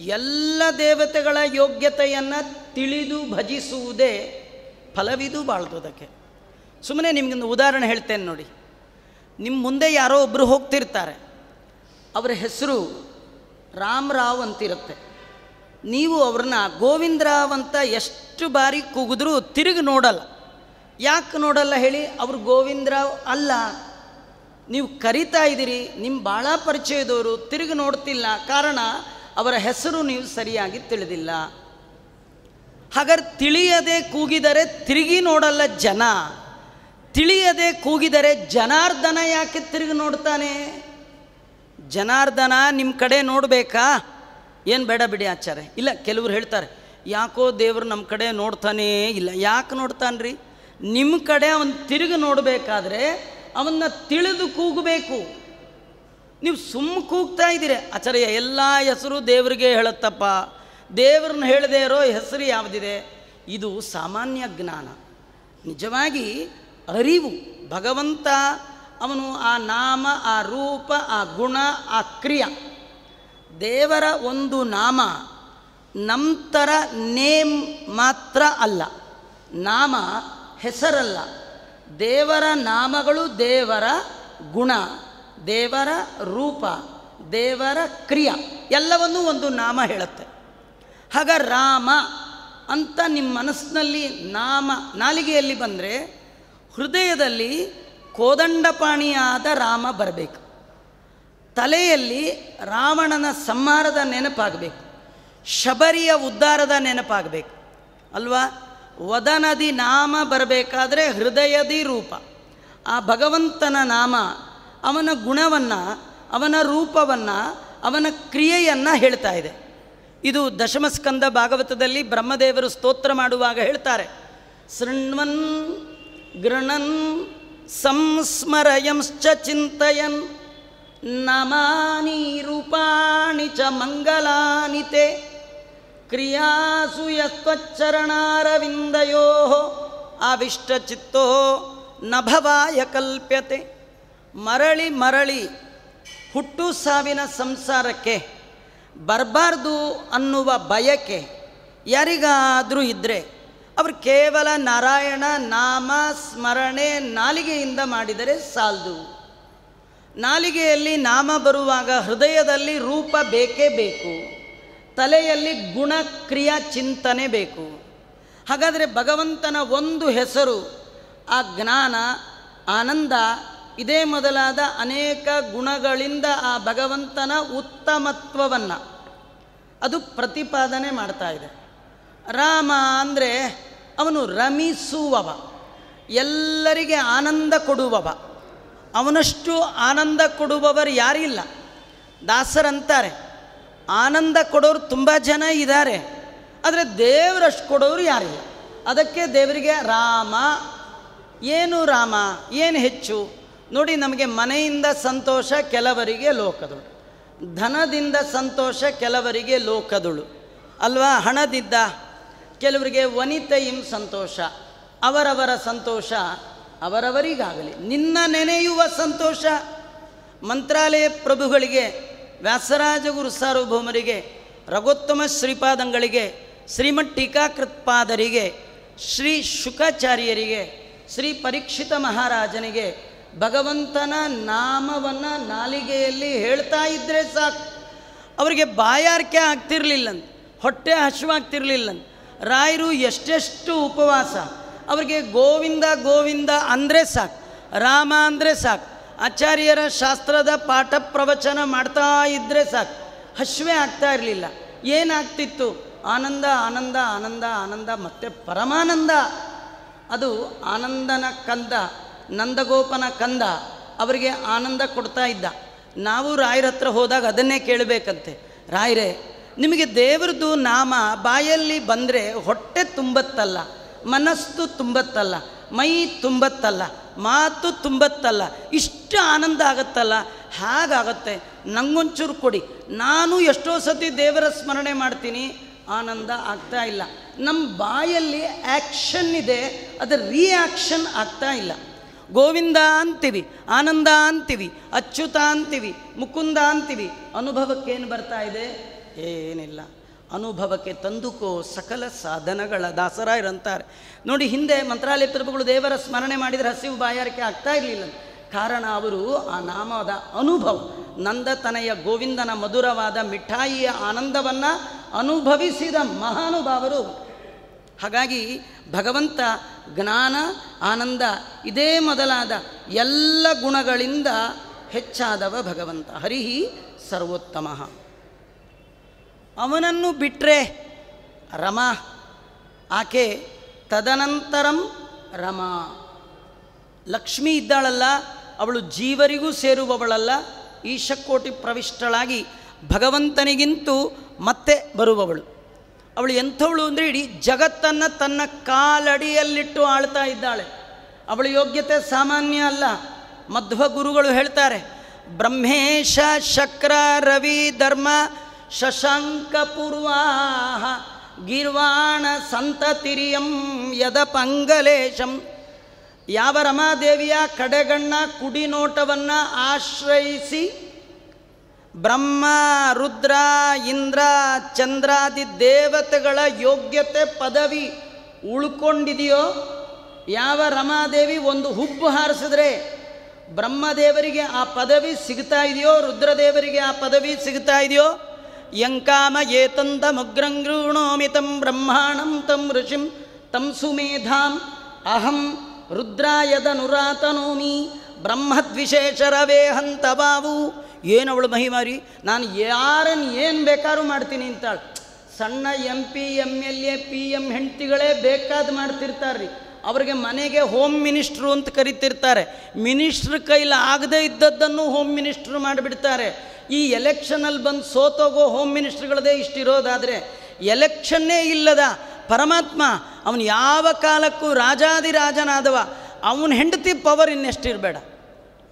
ಎಲ್ಲ ದೇವತೆಗಳ ಯೋಗ್ಯತೆಯನ್ನು ತಿಳಿದು ಭಜಿಸುವುದೇ ಫಲವಿದು ಬಾಳ್ದು ಅದಕ್ಕೆ. ಸುಮ್ಮನೆ ನಿಮಗೊಂದು ಉದಾಹರಣೆ ಹೇಳ್ತೇನೆ ನೋಡಿ. ನಿಮ್ಮ ಮುಂದೆ ಯಾರೋ ಒಬ್ಬರು ಹೋಗ್ತಿರ್ತಾರೆ. ಅವರ ಹೆಸರು ರಾಮರಾವ್ ಅಂತಿರುತ್ತೆ. ನೀವು ಅವ್ರನ್ನ ಗೋವಿಂದರಾವ್ ಅಂತ ಎಷ್ಟು ಬಾರಿ ಕೂಗಿದ್ರೂ ತಿರುಗಿ ನೋಡಲ್ಲ. ಯಾಕೆ ನೋಡಲ್ಲ ಹೇಳಿ? ಅವರು ಗೋವಿಂದ್ರಾವ್ ಅಲ್ಲ. ನೀವು ಕರಿತಾ ಇದ್ದೀರಿ ನಿಮ್ಮ ಭಾಳ ಪರಿಚಯದವರು, ತಿರುಗಿ ನೋಡ್ತಿಲ್ಲ. ಕಾರಣ, ಅವರ ಹೆಸರು ನೀವು ಸರಿಯಾಗಿ ತಿಳಿದಿಲ್ಲ. ಹಾಗಾದ್ರೆ ತಿಳಿಯದೆ ಕೂಗಿದರೆ ತಿರುಗಿ ನೋಡಲ್ಲ ಜನ. ತಿಳಿಯದೆ ಕೂಗಿದರೆ ಜನಾರ್ದನ ಯಾಕೆ ತಿರುಗಿ ನೋಡ್ತಾನೆ? ಜನಾರ್ದನ ನಿಮ್ಮ ಕಡೆ ನೋಡಬೇಕಾ? ಏನು ಬೇಡ ಬಿಡಿ ಆಚಾರ್ಯ. ಇಲ್ಲ, ಕೆಲವರು ಹೇಳ್ತಾರೆ, ಯಾಕೋ ದೇವರು ನಮ್ಮ ಕಡೆ ನೋಡ್ತಾನೇ ಇಲ್ಲ. ಯಾಕೆ ನೋಡ್ತಾನ್ರಿ? ನಿಮ್ಮ ಕಡೆ ಅವನು ತಿರುಗಿ ನೋಡಬೇಕಾದ್ರೆ ಅವನ್ನ ತಿಳಿದು ಕೂಗಬೇಕು. ನೀವು ಸುಮ್ಮ ಕೂಗ್ತಾ ಇದ್ದೀರಿ. ಆಚಾರ್ಯ, ಎಲ್ಲ ಹೆಸರು ದೇವರಿಗೆ ಹೇಳುತ್ತಪ್ಪ. ದೇವ್ರನ್ನ ಹೇಳದೇ ಇರೋ ಹೆಸರು ಯಾವುದಿದೆ? ಇದು ಸಾಮಾನ್ಯ ಜ್ಞಾನ. ನಿಜವಾಗಿ ಅರಿವು, ಭಗವಂತ ಅವನು ಆ ನಾಮ, ಆ ರೂಪ, ಆ ಗುಣ, ಆ ಕ್ರಿಯ. ದೇವರ ಒಂದು ನಾಮ ನಂತರ ನೇಮ್ ಮಾತ್ರ ಅಲ್ಲ. ನಾಮ ಹೆಸರಲ್ಲ. ದೇವರ ನಾಮಗಳು ದೇವರ ಗುಣ, ದೇವರ ರೂಪ, ದೇವರ ಕ್ರಿಯ ಎಲ್ಲವನ್ನೂ ಒಂದು ನಾಮ ಹೇಳುತ್ತೆ. ಹಾಗ ರಾಮ ಅಂತ ನಿಮ್ಮ ಮನಸ್ಸಿನಲ್ಲಿ ನಾಮ ನಾಲಿಗೆಯಲ್ಲಿ ಬಂದರೆ ಹೃದಯದಲ್ಲಿ ಕೋದಂಡಪಾಣಿಯಾದ ರಾಮ ಬರಬೇಕು. ತಲೆಯಲ್ಲಿ ರಾವಣನ ಸಂಹಾರದ ನೆನಪಾಗಬೇಕು. ಶಬರಿಯ ಉದ್ಧಾರದ ನೆನಪಾಗಬೇಕು. ಅಲ್ವಾ? ವದನದಿ ನಾಮ ಬರಬೇಕಾದ್ರೆ ಹೃದಯದಿ ರೂಪ. ಆ ಭಗವಂತನ ನಾಮ, ಅವನ ಗುಣವನ್ನು, ಅವನ ರೂಪವನ್ನು, ಅವನ ಕ್ರಿಯೆಯನ್ನು ಹೇಳ್ತಾ ಇದೆ. ಇದು ದಶಮಸ್ಕಂದ ಭಾಗವತದಲ್ಲಿ ಬ್ರಹ್ಮದೇವರು ಸ್ತೋತ್ರ ಮಾಡುವಾಗ ಹೇಳ್ತಾರೆ. ಶೃಣ್ವನ್, ಗೃಣನ್, ಸಂಸ್ಮರಯಂಶ್ಚ ಚಿಂತಯನ್. ನಮಾನಿ ರೂಪಾಣಿ ಚ ಮಂಗಲಾನಿ ತೇ ಕ್ರಿಯಾಸು ಯತ್ವಚ್ಚರಣಾರವಿಂದಯೋ ಅವಿಷ್ಟಚಿತ್ತೋ ನಭವಾಯ ಕಲ್ಪ್ಯತೆ. ಮರಳಿ ಮರಳಿ ಹುಟ್ಟು ಸಾವಿನ ಸಂಸಾರಕ್ಕೆ, ಬರಬಾರ್ದು ಅನ್ನುವ ಬಯಕೆ ಯಾರಿಗಾದರೂ ಇದ್ದರೆ ಅವರು ಕೇವಲ ನಾರಾಯಣ ನಾಮ ಸ್ಮರಣೆ ನಾಲಿಗೆಯಿಂದ ಮಾಡಿದರೆ ಸಾಲದು. ನಾಲಿಗೆಯಲ್ಲಿ ನಾಮ ಬರುವಾಗ ಹೃದಯದಲ್ಲಿ ರೂಪ ಬೇಕೇ ಬೇಕು. ತಲೆಯಲ್ಲಿ ಗುಣಕ್ರಿಯಾ ಚಿಂತನೆ ಬೇಕು. ಹಾಗಾದರೆ ಭಗವಂತನ ಒಂದು ಹೆಸರು, ಆ ಜ್ಞಾನ, ಆನಂದ, ಇದೇ ಮೊದಲಾದ ಅನೇಕ ಗುಣಗಳಿಂದ ಆ ಭಗವಂತನ ಉತ್ತಮತ್ವವನ್ನು ಅದು ಪ್ರತಿಪಾದನೆ ಮಾಡ್ತಾ ಇದೆ. ರಾಮ ಅಂದರೆ ಅವನು ರಮಿಸುವವ, ಎಲ್ಲರಿಗೆ ಆನಂದ ಕೊಡುವವ. ಅವನಷ್ಟು ಆನಂದ ಕೊಡುವವರು ಯಾರಿಲ್ಲ? ದಾಸರಂತಾರೆ. ಆನಂದ ಕೊಡೋರು ತುಂಬ ಜನ ಇದ್ದಾರೆ. ಆದರೆ ದೇವರಷ್ಟು ಕೊಡೋರು ಯಾರಿಲ್ಲ? ಅದಕ್ಕೆ ದೇವರಿಗೆ ರಾಮ, ಏನು ರಾಮ, ಏನು ಹೆಚ್ಚು? ನೋಡಿ ನಮಗೆ ಮನೆಯಿಂದ ಸಂತೋಷ ಕೆಲವರಿಗೆ ಲೋಕದಳು. ಧನದಿಂದ ಸಂತೋಷ ಕೆಲವರಿಗೆ ಲೋಕದಳು. ಅಲ್ವಾ? ಹಣದಿದ್ದ ಕೆಲವರಿಗೆ ವನಿತೆಯಿಂ ಸಂತೋಷ. ಅವರವರ ಸಂತೋಷ. ಅವರವರಿಗಾಗಲಿ. ನಿನ್ನ ನೆನೆಯುವ ಸಂತೋಷ. ಮಂತ್ರಾಲಯ ಪ್ರಭುಗಳಿಗೆ ವ್ಯಾಸರಾಜ ಗುರು ಸಾರ್ವಭೌಮರಿಗೆ, ರಘೋತ್ತಮ ಶ್ರೀಪಾದಂಗಳಿಗೆ, ಶ್ರೀಮಠ್ ಟೀಕಾಕೃತ್ಪಾದರಿಗೆ ಶ್ರೀ ಶುಕಾಚಾರ್ಯರಿಗೆ, ಶ್ರೀ ಪರೀಕ್ಷಿತ ಮಹಾರಾಜನಿಗೆ ಭಗವಂತನ ನಾಮವನ್ನು ನಾಲಿಗೆಯಲ್ಲಿ ಹೇಳ್ತಾ ಇದ್ದರೆ ಸಾಕು. ಅವರಿಗೆ ಬಾಯಾರಿಕೆ ಆಗ್ತಿರ್ಲಿಲ್ಲಂತ, ಹೊಟ್ಟೆ ಹಸಿವಾಗ್ತಿರ್ಲಿಲ್ಲಂತ ರಾಯರು ಎಷ್ಟೆಷ್ಟು ಉಪವಾಸ. ಅವರಿಗೆ ಗೋವಿಂದ ಗೋವಿಂದ ಅಂದರೆ ಸಾಕು, ರಾಮ ಅಂದರೆ ಸಾಕು, ಆಚಾರ್ಯರ ಶಾಸ್ತ್ರದ ಪಾಠ ಪ್ರವಚನ ಮಾಡ್ತಾ ಇದ್ದರೆ ಸಾಕು. ಹಶ್ವೆ ಆಗ್ತಾ ಇರಲಿಲ್ಲ. ಏನಾಗ್ತಿತ್ತು? ಆನಂದ ಆನಂದ ಆನಂದ ಆನಂದ, ಮತ್ತು ಪರಮಾನಂದ. ಅದು ಆನಂದನ ಕಂದ, ನಂದಗೋಪನ ಕಂದ ಅವರಿಗೆ ಆನಂದ ಕೊಡ್ತಾ ಇದ್ದ. ನಾವು ರಾಯರ ಹತ್ರ ಹೋದಾಗ ಅದನ್ನೇ ಕೇಳಬೇಕಂತೆ. ರಾಯರೇ, ನಿಮಗೆ ದೇವ್ರದ್ದು ನಾಮ ಬಾಯಲ್ಲಿ ಬಂದರೆ ಹೊಟ್ಟೆ ತುಂಬತ್ತಲ್ಲ. ಮನಸ್ಸು ತುಂಬತ್ತಲ್ಲ, ಮೈ ತುಂಬತ್ತಲ್ಲ, ಮಾತು ತುಂಬತ್ತಲ್ಲ, ಇಷ್ಟು ಆನಂದ ಆಗತ್ತಲ್ಲ? ಹಾಗಾಗತ್ತೆ. ನಂಗೊಂಚೂರು ಕೊಡಿ. ನಾನು ಎಷ್ಟೋ ಸತಿ ದೇವರ ಸ್ಮರಣೆ ಮಾಡ್ತೀನಿ. ಆನಂದ ಆಗ್ತಾ ಇಲ್ಲ. ನಮ್ಮ ಬಾಯಲ್ಲಿ ಆ್ಯಕ್ಷನ್ ಇದೆ. ಅದು ರಿಯಾಕ್ಷನ್ ಆಗ್ತಾ ಇಲ್ಲ. ಗೋವಿಂದ ಅಂತೀವಿ, ಆನಂದ ಅಂತೀವಿ, ಅಚ್ಯುತ ಅಂತೀವಿ, ಮುಕುಂದ ಅಂತೀವಿ. ಅನುಭವಕ್ಕೇನು ಬರ್ತಾ ಇದೆ? ಏನಿಲ್ಲ. ಅನುಭವಕ್ಕೆ ತಂದುಕೋ ಸಕಲ ಸಾಧನಗಳ ದಾಸರಾಯರಂತಾರೆ ನೋಡಿ, ಹಿಂದೆ ಮಂತ್ರಾಲಯ ಪ್ರಭುಗಳು ದೇವರ ಸ್ಮರಣೆ ಮಾಡಿದರೆ ಹಸಿವು ಬಾಯಾರಿಕೆ ಆಗ್ತಾ ಇರಲಿಲ್ಲ. ಕಾರಣ ಅವರು ಆ ನಾಮದ ಅನುಭವ, ನಂದತನಯ ಗೋವಿಂದನ ಮಧುರವಾದ ಮಿಠಾಯಿಯ ಆನಂದವನ್ನು ಅನುಭವಿಸಿದ ಮಹಾನುಭಾವರು ಹಾಗಾಗಿ ಭಗವಂತ, ಜ್ಞಾನ, ಆನಂದ ಇದೇ ಮೊದಲಾದ ಎಲ್ಲ ಗುಣಗಳಿಂದ ಹೆಚ್ಚಾದವ ಭಗವಂತ. ಹರಿಹಿ ಸರ್ವೋತ್ತಮ. ಅವನನ್ನು ಬಿಟ್ಟರೆ ರಮ, ಆಕೆ ತದನಂತರಂ ರಮ. ಲಕ್ಷ್ಮಿ ಇದ್ದಾಳಲ್ಲ, ಅವಳು ಜೀವರಿಗೂ ಸೇರುವವಳಲ್ಲ, ಈಶಕೋಟಿ ಪ್ರವಿಷ್ಟಳಾಗಿ ಭಗವಂತನಿಗಿಂತೂ ಮತ್ತೆ ಬರುವವಳು. ಅವಳು ಎಂಥವಳು ಅಂದರೆ ಇಡೀ ಜಗತ್ತನ್ನು ತನ್ನ ಕಾಲಡಿಯಲ್ಲಿಟ್ಟು ಆಳ್ತಾ ಇದ್ದಾಳೆ. ಅವಳ ಯೋಗ್ಯತೆ ಸಾಮಾನ್ಯ ಅಲ್ಲ. ಮಧ್ವ ಗುರುಗಳು ಹೇಳ್ತಾರೆ, ಬ್ರಹ್ಮೇಶ ಶಕ್ರ ರವಿ ಧರ್ಮ ಶಶಾಂಕ ಗಿರ್ವಾಣ ಗೀರ್ವಾಣ ಸಂತತಿರಿಯಂ ಯದ ಪಂಗಲೇಶಂ. ಯಾವ ರಮಾದೇವಿಯ ಕಡೆಗಣ್ಣ ಕುಡಿನೋಟವನ್ನು ಆಶ್ರಯಿಸಿ ಬ್ರಹ್ಮ, ರುದ್ರ, ಇಂದ್ರ, ಚಂದ್ರಾದಿ ದೇವತೆಗಳ ಯೋಗ್ಯತೆ ಪದವಿ ಉಳ್ಕೊಂಡಿದೆಯೋ, ಯಾವ ರಮಾದೇವಿ ಒಂದು ಹುಬ್ಬು ಹಾರಿಸಿದ್ರೆ ಬ್ರಹ್ಮದೇವರಿಗೆ ಆ ಪದವಿ ಸಿಗ್ತಾ ಇದೆಯೋ, ರುದ್ರದೇವರಿಗೆ ಆ ಪದವಿ ಸಿಗ್ತಾ ಇದೆಯೋ ಯಂಕಾಮ ಮುಗ್ರಂಗೃಣೋಮಿ ತಂ ಬ್ರಹ್ಮಾಣಂ ತಂ ಋಷಿಂ ತಂ ಸುಮೇಧಾಂ ಅಹಂ ರುದ್ರಾಯದನುರಾತನೋಮಿ ಬ್ರಹ್ಮದ್ವಿಶೇಷರವೇ ಹಂತ ಬಾವು ಏನವಳು ಮಹಿಮಾರಿ, ನಾನು ಯಾರನ್ನು ಏನು ಬೇಕಾದ್ರೂ ಮಾಡ್ತೀನಿ ಅಂತಾಳೆ ಸಣ್ಣ M P M L A, P M ಹೆಂಡ್ತಿಗಳೇ ಬೇಕಾದ ಮಾಡ್ತಿರ್ತಾರೆ ರೀ ಅವ್ರಿಗೆ ಮನೆಗೆ ಹೋಮ್ ಮಿನಿಸ್ಟ್ರು ಅಂತ ಕರಿತಿರ್ತಾರೆ. ಮಿನಿಸ್ಟ್ರ್ ಕೈಲಿ ಆಗದೇ ಇದ್ದದ್ದನ್ನು ಹೋಮ್ ಮಿನಿಸ್ಟ್ರು ಮಾಡಿಬಿಡ್ತಾರೆ. ಈ ಎಲೆಕ್ಷನಲ್ಲಿ ಬಂದು ಸೋತೋಗೋ ಹೋಮ್ ಮಿನಿಸ್ಟ್ರ್ಗಳದೇ ಇಷ್ಟಿರೋದಾದರೆ ಎಲೆಕ್ಷನ್ನೇ ಇಲ್ಲದ ಪರಮಾತ್ಮ ಅವನು ಯಾವ ಕಾಲಕ್ಕೂ ರಾಜಾದಿರಾಜನಾದವ ಅವನ ಹೆಂಡತಿ ಪವರ್ ಇನ್ನೆಷ್ಟಿರಬೇಡ.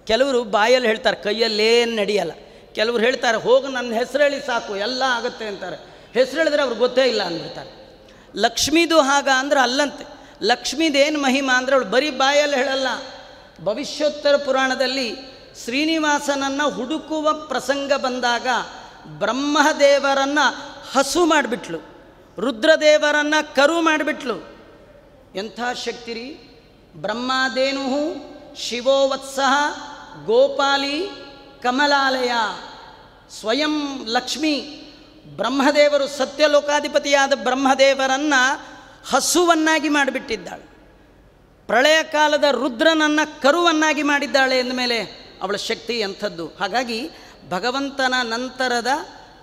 ಕೆಲವರು ಬಾಯಲ್ಲಿ ಹೇಳ್ತಾರೆ ಕೈಯಲ್ಲೇನು ನಡೆಯಲ್ಲ. ಕೆಲವರು ಹೇಳ್ತಾರೆ, ಹೋಗಿ, ನನ್ನ ಹೆಸರು ಹೇಳಿ ಸಾಕು, ಎಲ್ಲ ಆಗುತ್ತೆ ಅಂತಾರೆ. ಹೆಸರು ಹೇಳಿದ್ರೆ ಅವ್ರಿಗೆ ಗೊತ್ತೇ ಇಲ್ಲ ಅಂದ್ಬಿಡ್ತಾರೆ. ಲಕ್ಷ್ಮೀದು ಹಾಗ ಅಂದ್ರೆ ಅಲ್ಲಂತೆ. ಲಕ್ಷ್ಮೀದೇನು ಮಹಿಮಾ ಅಂದರೆ ಅವಳು ಬರೀ ಬಾಯಲ್ಲಿ ಹೇಳಲ್ಲ. ಭವಿಷ್ಯೋತ್ತರ ಪುರಾಣದಲ್ಲಿ ಶ್ರೀನಿವಾಸನನ್ನು ಹುಡುಕುವ ಪ್ರಸಂಗ ಬಂದಾಗ ಬ್ರಹ್ಮದೇವರನ್ನು ಹಸು ಮಾಡಿಬಿಟ್ಲು, ರುದ್ರದೇವರನ್ನು ಕರು ಮಾಡಿಬಿಟ್ಲು. ಎಂಥ ಶಕ್ತಿ ರೀ ಬ್ರಹ್ಮಾದೇನು ಶಿವೋವತ್ಸಹ ಗೋಪಾಲಿ ಕಮಲಾಲಯ ಸ್ವಯಂ ಲಕ್ಷ್ಮಿ. ಬ್ರಹ್ಮದೇವರು ಸತ್ಯಲೋಕಾಧಿಪತಿಯಾದ ಬ್ರಹ್ಮದೇವರನ್ನು ಹಸುವನ್ನಾಗಿ ಮಾಡಿಬಿಟ್ಟಿದ್ದಾಳೆ. ಪ್ರಳಯ ಕಾಲದ ರುದ್ರನನ್ನು ಕರುವನ್ನಾಗಿ ಮಾಡಿದ್ದಾಳೆ ಎಂದಮೇಲೆ ಅವಳ ಶಕ್ತಿ ಎಂಥದ್ದು. ಹಾಗಾಗಿ ಭಗವಂತನ ನಂತರದ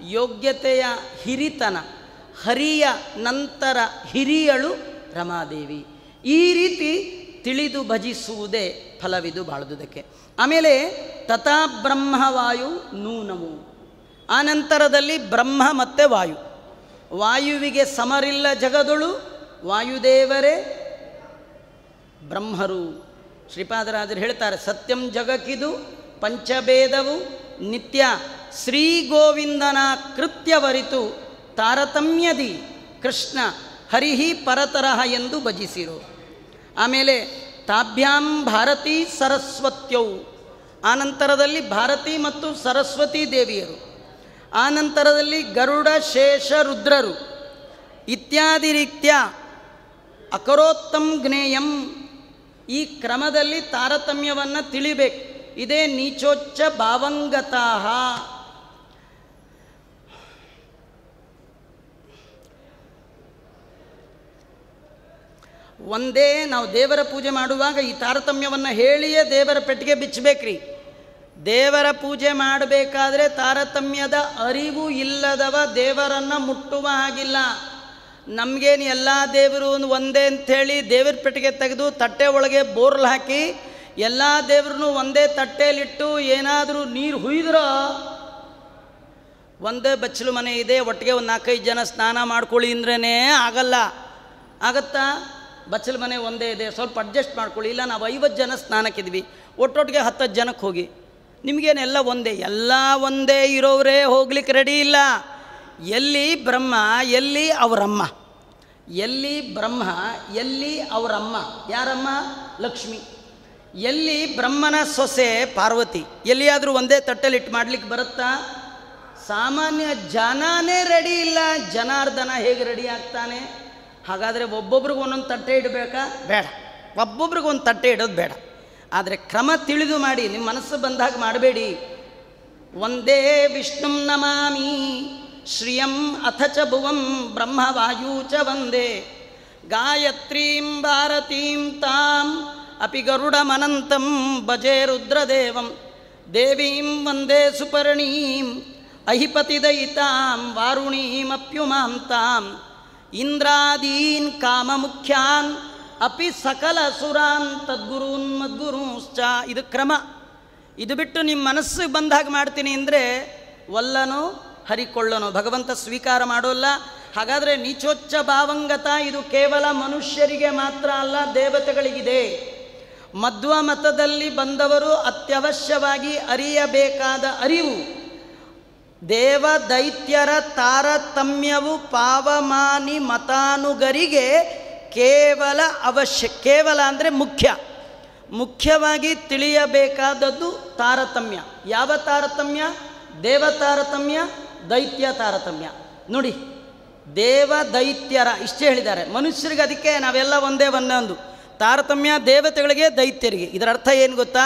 ಯೋಗ್ಯತೆಯ ಹಿರಿತನ, ಹರಿಯ ನಂತರ ಹಿರಿಯಳು ರಮಾದೇವಿ. ಈ ರೀತಿ ತಿಳಿದು ಭಜಿಸುವುದೇ ಫಲವಿದು ಬಾಳದುದಕ್ಕೆ. ಆಮೇಲೆ ತಥಾ ಬ್ರಹ್ಮವಾಯು ನೂನವು ಆ ನಂತರದಲ್ಲಿ ಬ್ರಹ್ಮ ಮತ್ತು ವಾಯು. ವಾಯುವಿಗೆ ಸಮರಿಲ್ಲ ಜಗದೊಳು, ವಾಯುದೇವರೇ ಬ್ರಹ್ಮರು. ಶ್ರೀಪಾದರಾಜರು ಹೇಳ್ತಾರೆ, ಸತ್ಯಂ ಜಗಕ್ಕಿದು ಪಂಚಭೇದವು ನಿತ್ಯ. ಶ್ರೀ ಗೋವಿಂದನ ಕೃತ್ಯವರಿತು ತಾರತಮ್ಯದಿ ಕೃಷ್ಣ ಹರಿಹಿ ಪರತರಹ ಎಂದು ಭಜಿಸಿರು. ಆಮೇಲೆ, ತಾಭ್ಯಾಂ ಭಾರತೀ ಸರಸ್ವತ್ಯವು ಆನಂತರದಲ್ಲಿ ಭಾರತಿ ಮತ್ತು ಸರಸ್ವತಿ ದೇವಿಯರು. ಆನಂತರದಲ್ಲಿ ಗರುಡ, ಶೇಷ, ರುದ್ರರು. ಇತ್ಯಾದಿ ರೀತ್ಯ ಅಕರೋತ್ತಂ ಜ್ಞೇಯಂ ಈ ಕ್ರಮದಲ್ಲಿ ತಾರತಮ್ಯವನ್ನು ತಿಳಿಬೇಕು. ಇದೇ ನೀಚೋಚ್ಚ ಭಾವಂಗತಃ ಒಂದೇ ನಾವು ದೇವರ ಪೂಜೆ ಮಾಡುವಾಗ ಈ ತಾರತಮ್ಯವನ್ನು ಹೇಳಿಯೇ ದೇವರ ಪೆಟ್ಟಿಗೆ ಬಿಚ್ಚಬೇಕ್ರಿ. ದೇವರ ಪೂಜೆ ಮಾಡಬೇಕಾದ್ರೆ ತಾರತಮ್ಯದ ಅರಿವು ಇಲ್ಲದವ ದೇವರನ್ನು ಮುಟ್ಟುವ ಹಾಗಿಲ್ಲ. ನಮಗೇನು ಎಲ್ಲ ದೇವರು ಒಂದೇ ಅಂಥೇಳಿ ದೇವ್ರ ಪೆಟ್ಟಿಗೆ ತೆಗೆದು ತಟ್ಟೆ ಒಳಗೆ ಬೋರ್ಲ್ ಹಾಕಿ ಎಲ್ಲ ದೇವ್ರನ್ನೂ ಒಂದೇ ತಟ್ಟೆಯಲ್ಲಿಟ್ಟು ಏನಾದರೂ ನೀರು ಹುಯ್ದ್ರೋ ಒಂದೇ ಬಚ್ಚಲು ಮನೆ ಇದೆ, ಒಟ್ಟಿಗೆ ಒಂದು ನಾಲ್ಕೈದು ಜನ ಸ್ನಾನ ಮಾಡ್ಕೊಳ್ಳಿ ಅಂದ್ರೇ ಆಗಲ್ಲ. ಆಗತ್ತಾ? ಬಚ್ಚಲು ಮನೆ ಒಂದೇ ಇದೆ, ಸ್ವಲ್ಪ ಅಡ್ಜಸ್ಟ್ ಮಾಡ್ಕೊಳ್ಳಿ, ಇಲ್ಲ ನಾವು ಐವತ್ತು ಜನ ಸ್ನಾನಕ್ಕಿದ್ವಿ, ಒಟ್ಟೊಟ್ಟಿಗೆ ಹತ್ತತ್ತು ಜನಕ್ಕೆ ಹೋಗಿ. ನಿಮಗೇನೆಲ್ಲ ಒಂದೇ, ಎಲ್ಲ ಒಂದೇ ಇರೋರೇ ಹೋಗ್ಲಿಕ್ಕೆ ರೆಡಿ ಇಲ್ಲ. ಎಲ್ಲಿ ಬ್ರಹ್ಮ, ಎಲ್ಲಿ ಅವರಮ್ಮ? ಎಲ್ಲಿ ಬ್ರಹ್ಮ, ಎಲ್ಲಿ ಅವರಮ್ಮ. ಯಾರಮ್ಮ? ಲಕ್ಷ್ಮಿ. ಎಲ್ಲಿ ಬ್ರಹ್ಮನ ಸೊಸೆ ಪಾರ್ವತಿ. ಎಲ್ಲಿಯಾದರೂ ಒಂದೇ ತಟ್ಟೆಲಿಟ್ಟು ಮಾಡ್ಲಿಕ್ಕೆ ಬರುತ್ತಾ? ಸಾಮಾನ್ಯ ಜನನೇ ರೆಡಿ ಇಲ್ಲ. ಜನಾರ್ದನ ಹೇಗೆ ರೆಡಿ ಆಗ್ತಾನೆ? ಹಾಗಾದರೆ ಒಬ್ಬೊಬ್ರಿಗೆ ಒಂದೊಂದು ತಟ್ಟೆ ಇಡಬೇಕಾ? ಬೇಡ. ಒಬ್ಬೊಬ್ರಿಗೆ ಒಂದು ತಟ್ಟೆ ಇಡೋದು ಬೇಡ. ಆದರೆ ಕ್ರಮ ತಿಳಿದು ಮಾಡಿ ನಿಮ್ಮ ಮನಸ್ಸು ಬಂದಾಗ ಮಾಡಬೇಡಿ. ಒಂದೇ ವಿಷ್ಣುಂ ನಮಾಮಿ ಶ್ರಿಯಂ ಅಥ ಚ ಭುವಂ ಬ್ರಹ್ಮವಾಯೂ ಚ ವಂದೇ ಗಾಯತ್ರೀಂ ಭಾರತೀಂ ತಾಂ ಅಪಿ ಗರುಡಮನಂತಂ ಭಜೆ ರುದ್ರದೇವಂ ದೇವೀಂ ವಂದೇ ಸುಪರ್ಣೀಂ ಅಹಿಪತಿದಯಿತಾಂ ವಾರುಣೀಮಪ್ಯುಮಾಂ ತಾಂ ಇಂದ್ರಾದೀನ್ ಕಾಮಮುಖ್ಯಾನ್ ಅಪಿ ಸಕಲ ಸುರಾನ್ ತದ್ಗುರೂನ್ ಮದ್ಗುರುಶ್ಚ ಇದು ಕ್ರಮ ಇದು ಬಿಟ್ಟು ನಿಮ್ಮ ಮನಸ್ಸಿಗೆ ಬಂದಾಗ ಮಾಡ್ತೀನಿ ಅಂದರೆ ವಲ್ಲನೋ ಹರಿಕೊಳ್ಳನೋ. ಭಗವಂತ ಸ್ವೀಕಾರ ಮಾಡೋಲ್ಲ. ಹಾಗಾದರೆ ನೀಚೋಚ್ಚ ಭಾವಂಗತ ಇದು ಕೇವಲ ಮನುಷ್ಯರಿಗೆ ಮಾತ್ರ ಅಲ್ಲ, ದೇವತೆಗಳಿಗಿದೆ. ಮಧ್ವ ಮತದಲ್ಲಿ ಬಂದವರು ಅತ್ಯವಶ್ಯವಾಗಿ ಅರಿಯಬೇಕಾದ ಅರಿವು. ದೇವ ದೈತ್ಯರ ತಾರತಮ್ಯವು ಪಾವಮಾನಿ ಮತಾನುಗರಿಗೆ ಕೇವಲ ಅವಶ್ಯ, ಕೇವಲ ಅಂದರೆ ಮುಖ್ಯ. ಮುಖ್ಯವಾಗಿ ತಿಳಿಯಬೇಕಾದದ್ದು ತಾರತಮ್ಯ. ಯಾವ ತಾರತಮ್ಯ? ದೇವ ತಾರತಮ್ಯ ದೈತ್ಯ ತಾರತಮ್ಯ. ನೋಡಿ, ದೇವ ದೈತ್ಯರ ಇಷ್ಟೇ ಹೇಳಿದ್ದಾರೆ. ಮನುಷ್ಯರಿಗೆ ಅದಕ್ಕೆ ನಾವೆಲ್ಲ ಒಂದೇ ಒಂದೊಂದು ತಾರತಮ್ಯ ದೇವತೆಗಳಿಗೆ ದೈತ್ಯರಿಗೆ. ಇದರ ಅರ್ಥ ಏನು ಗೊತ್ತಾ?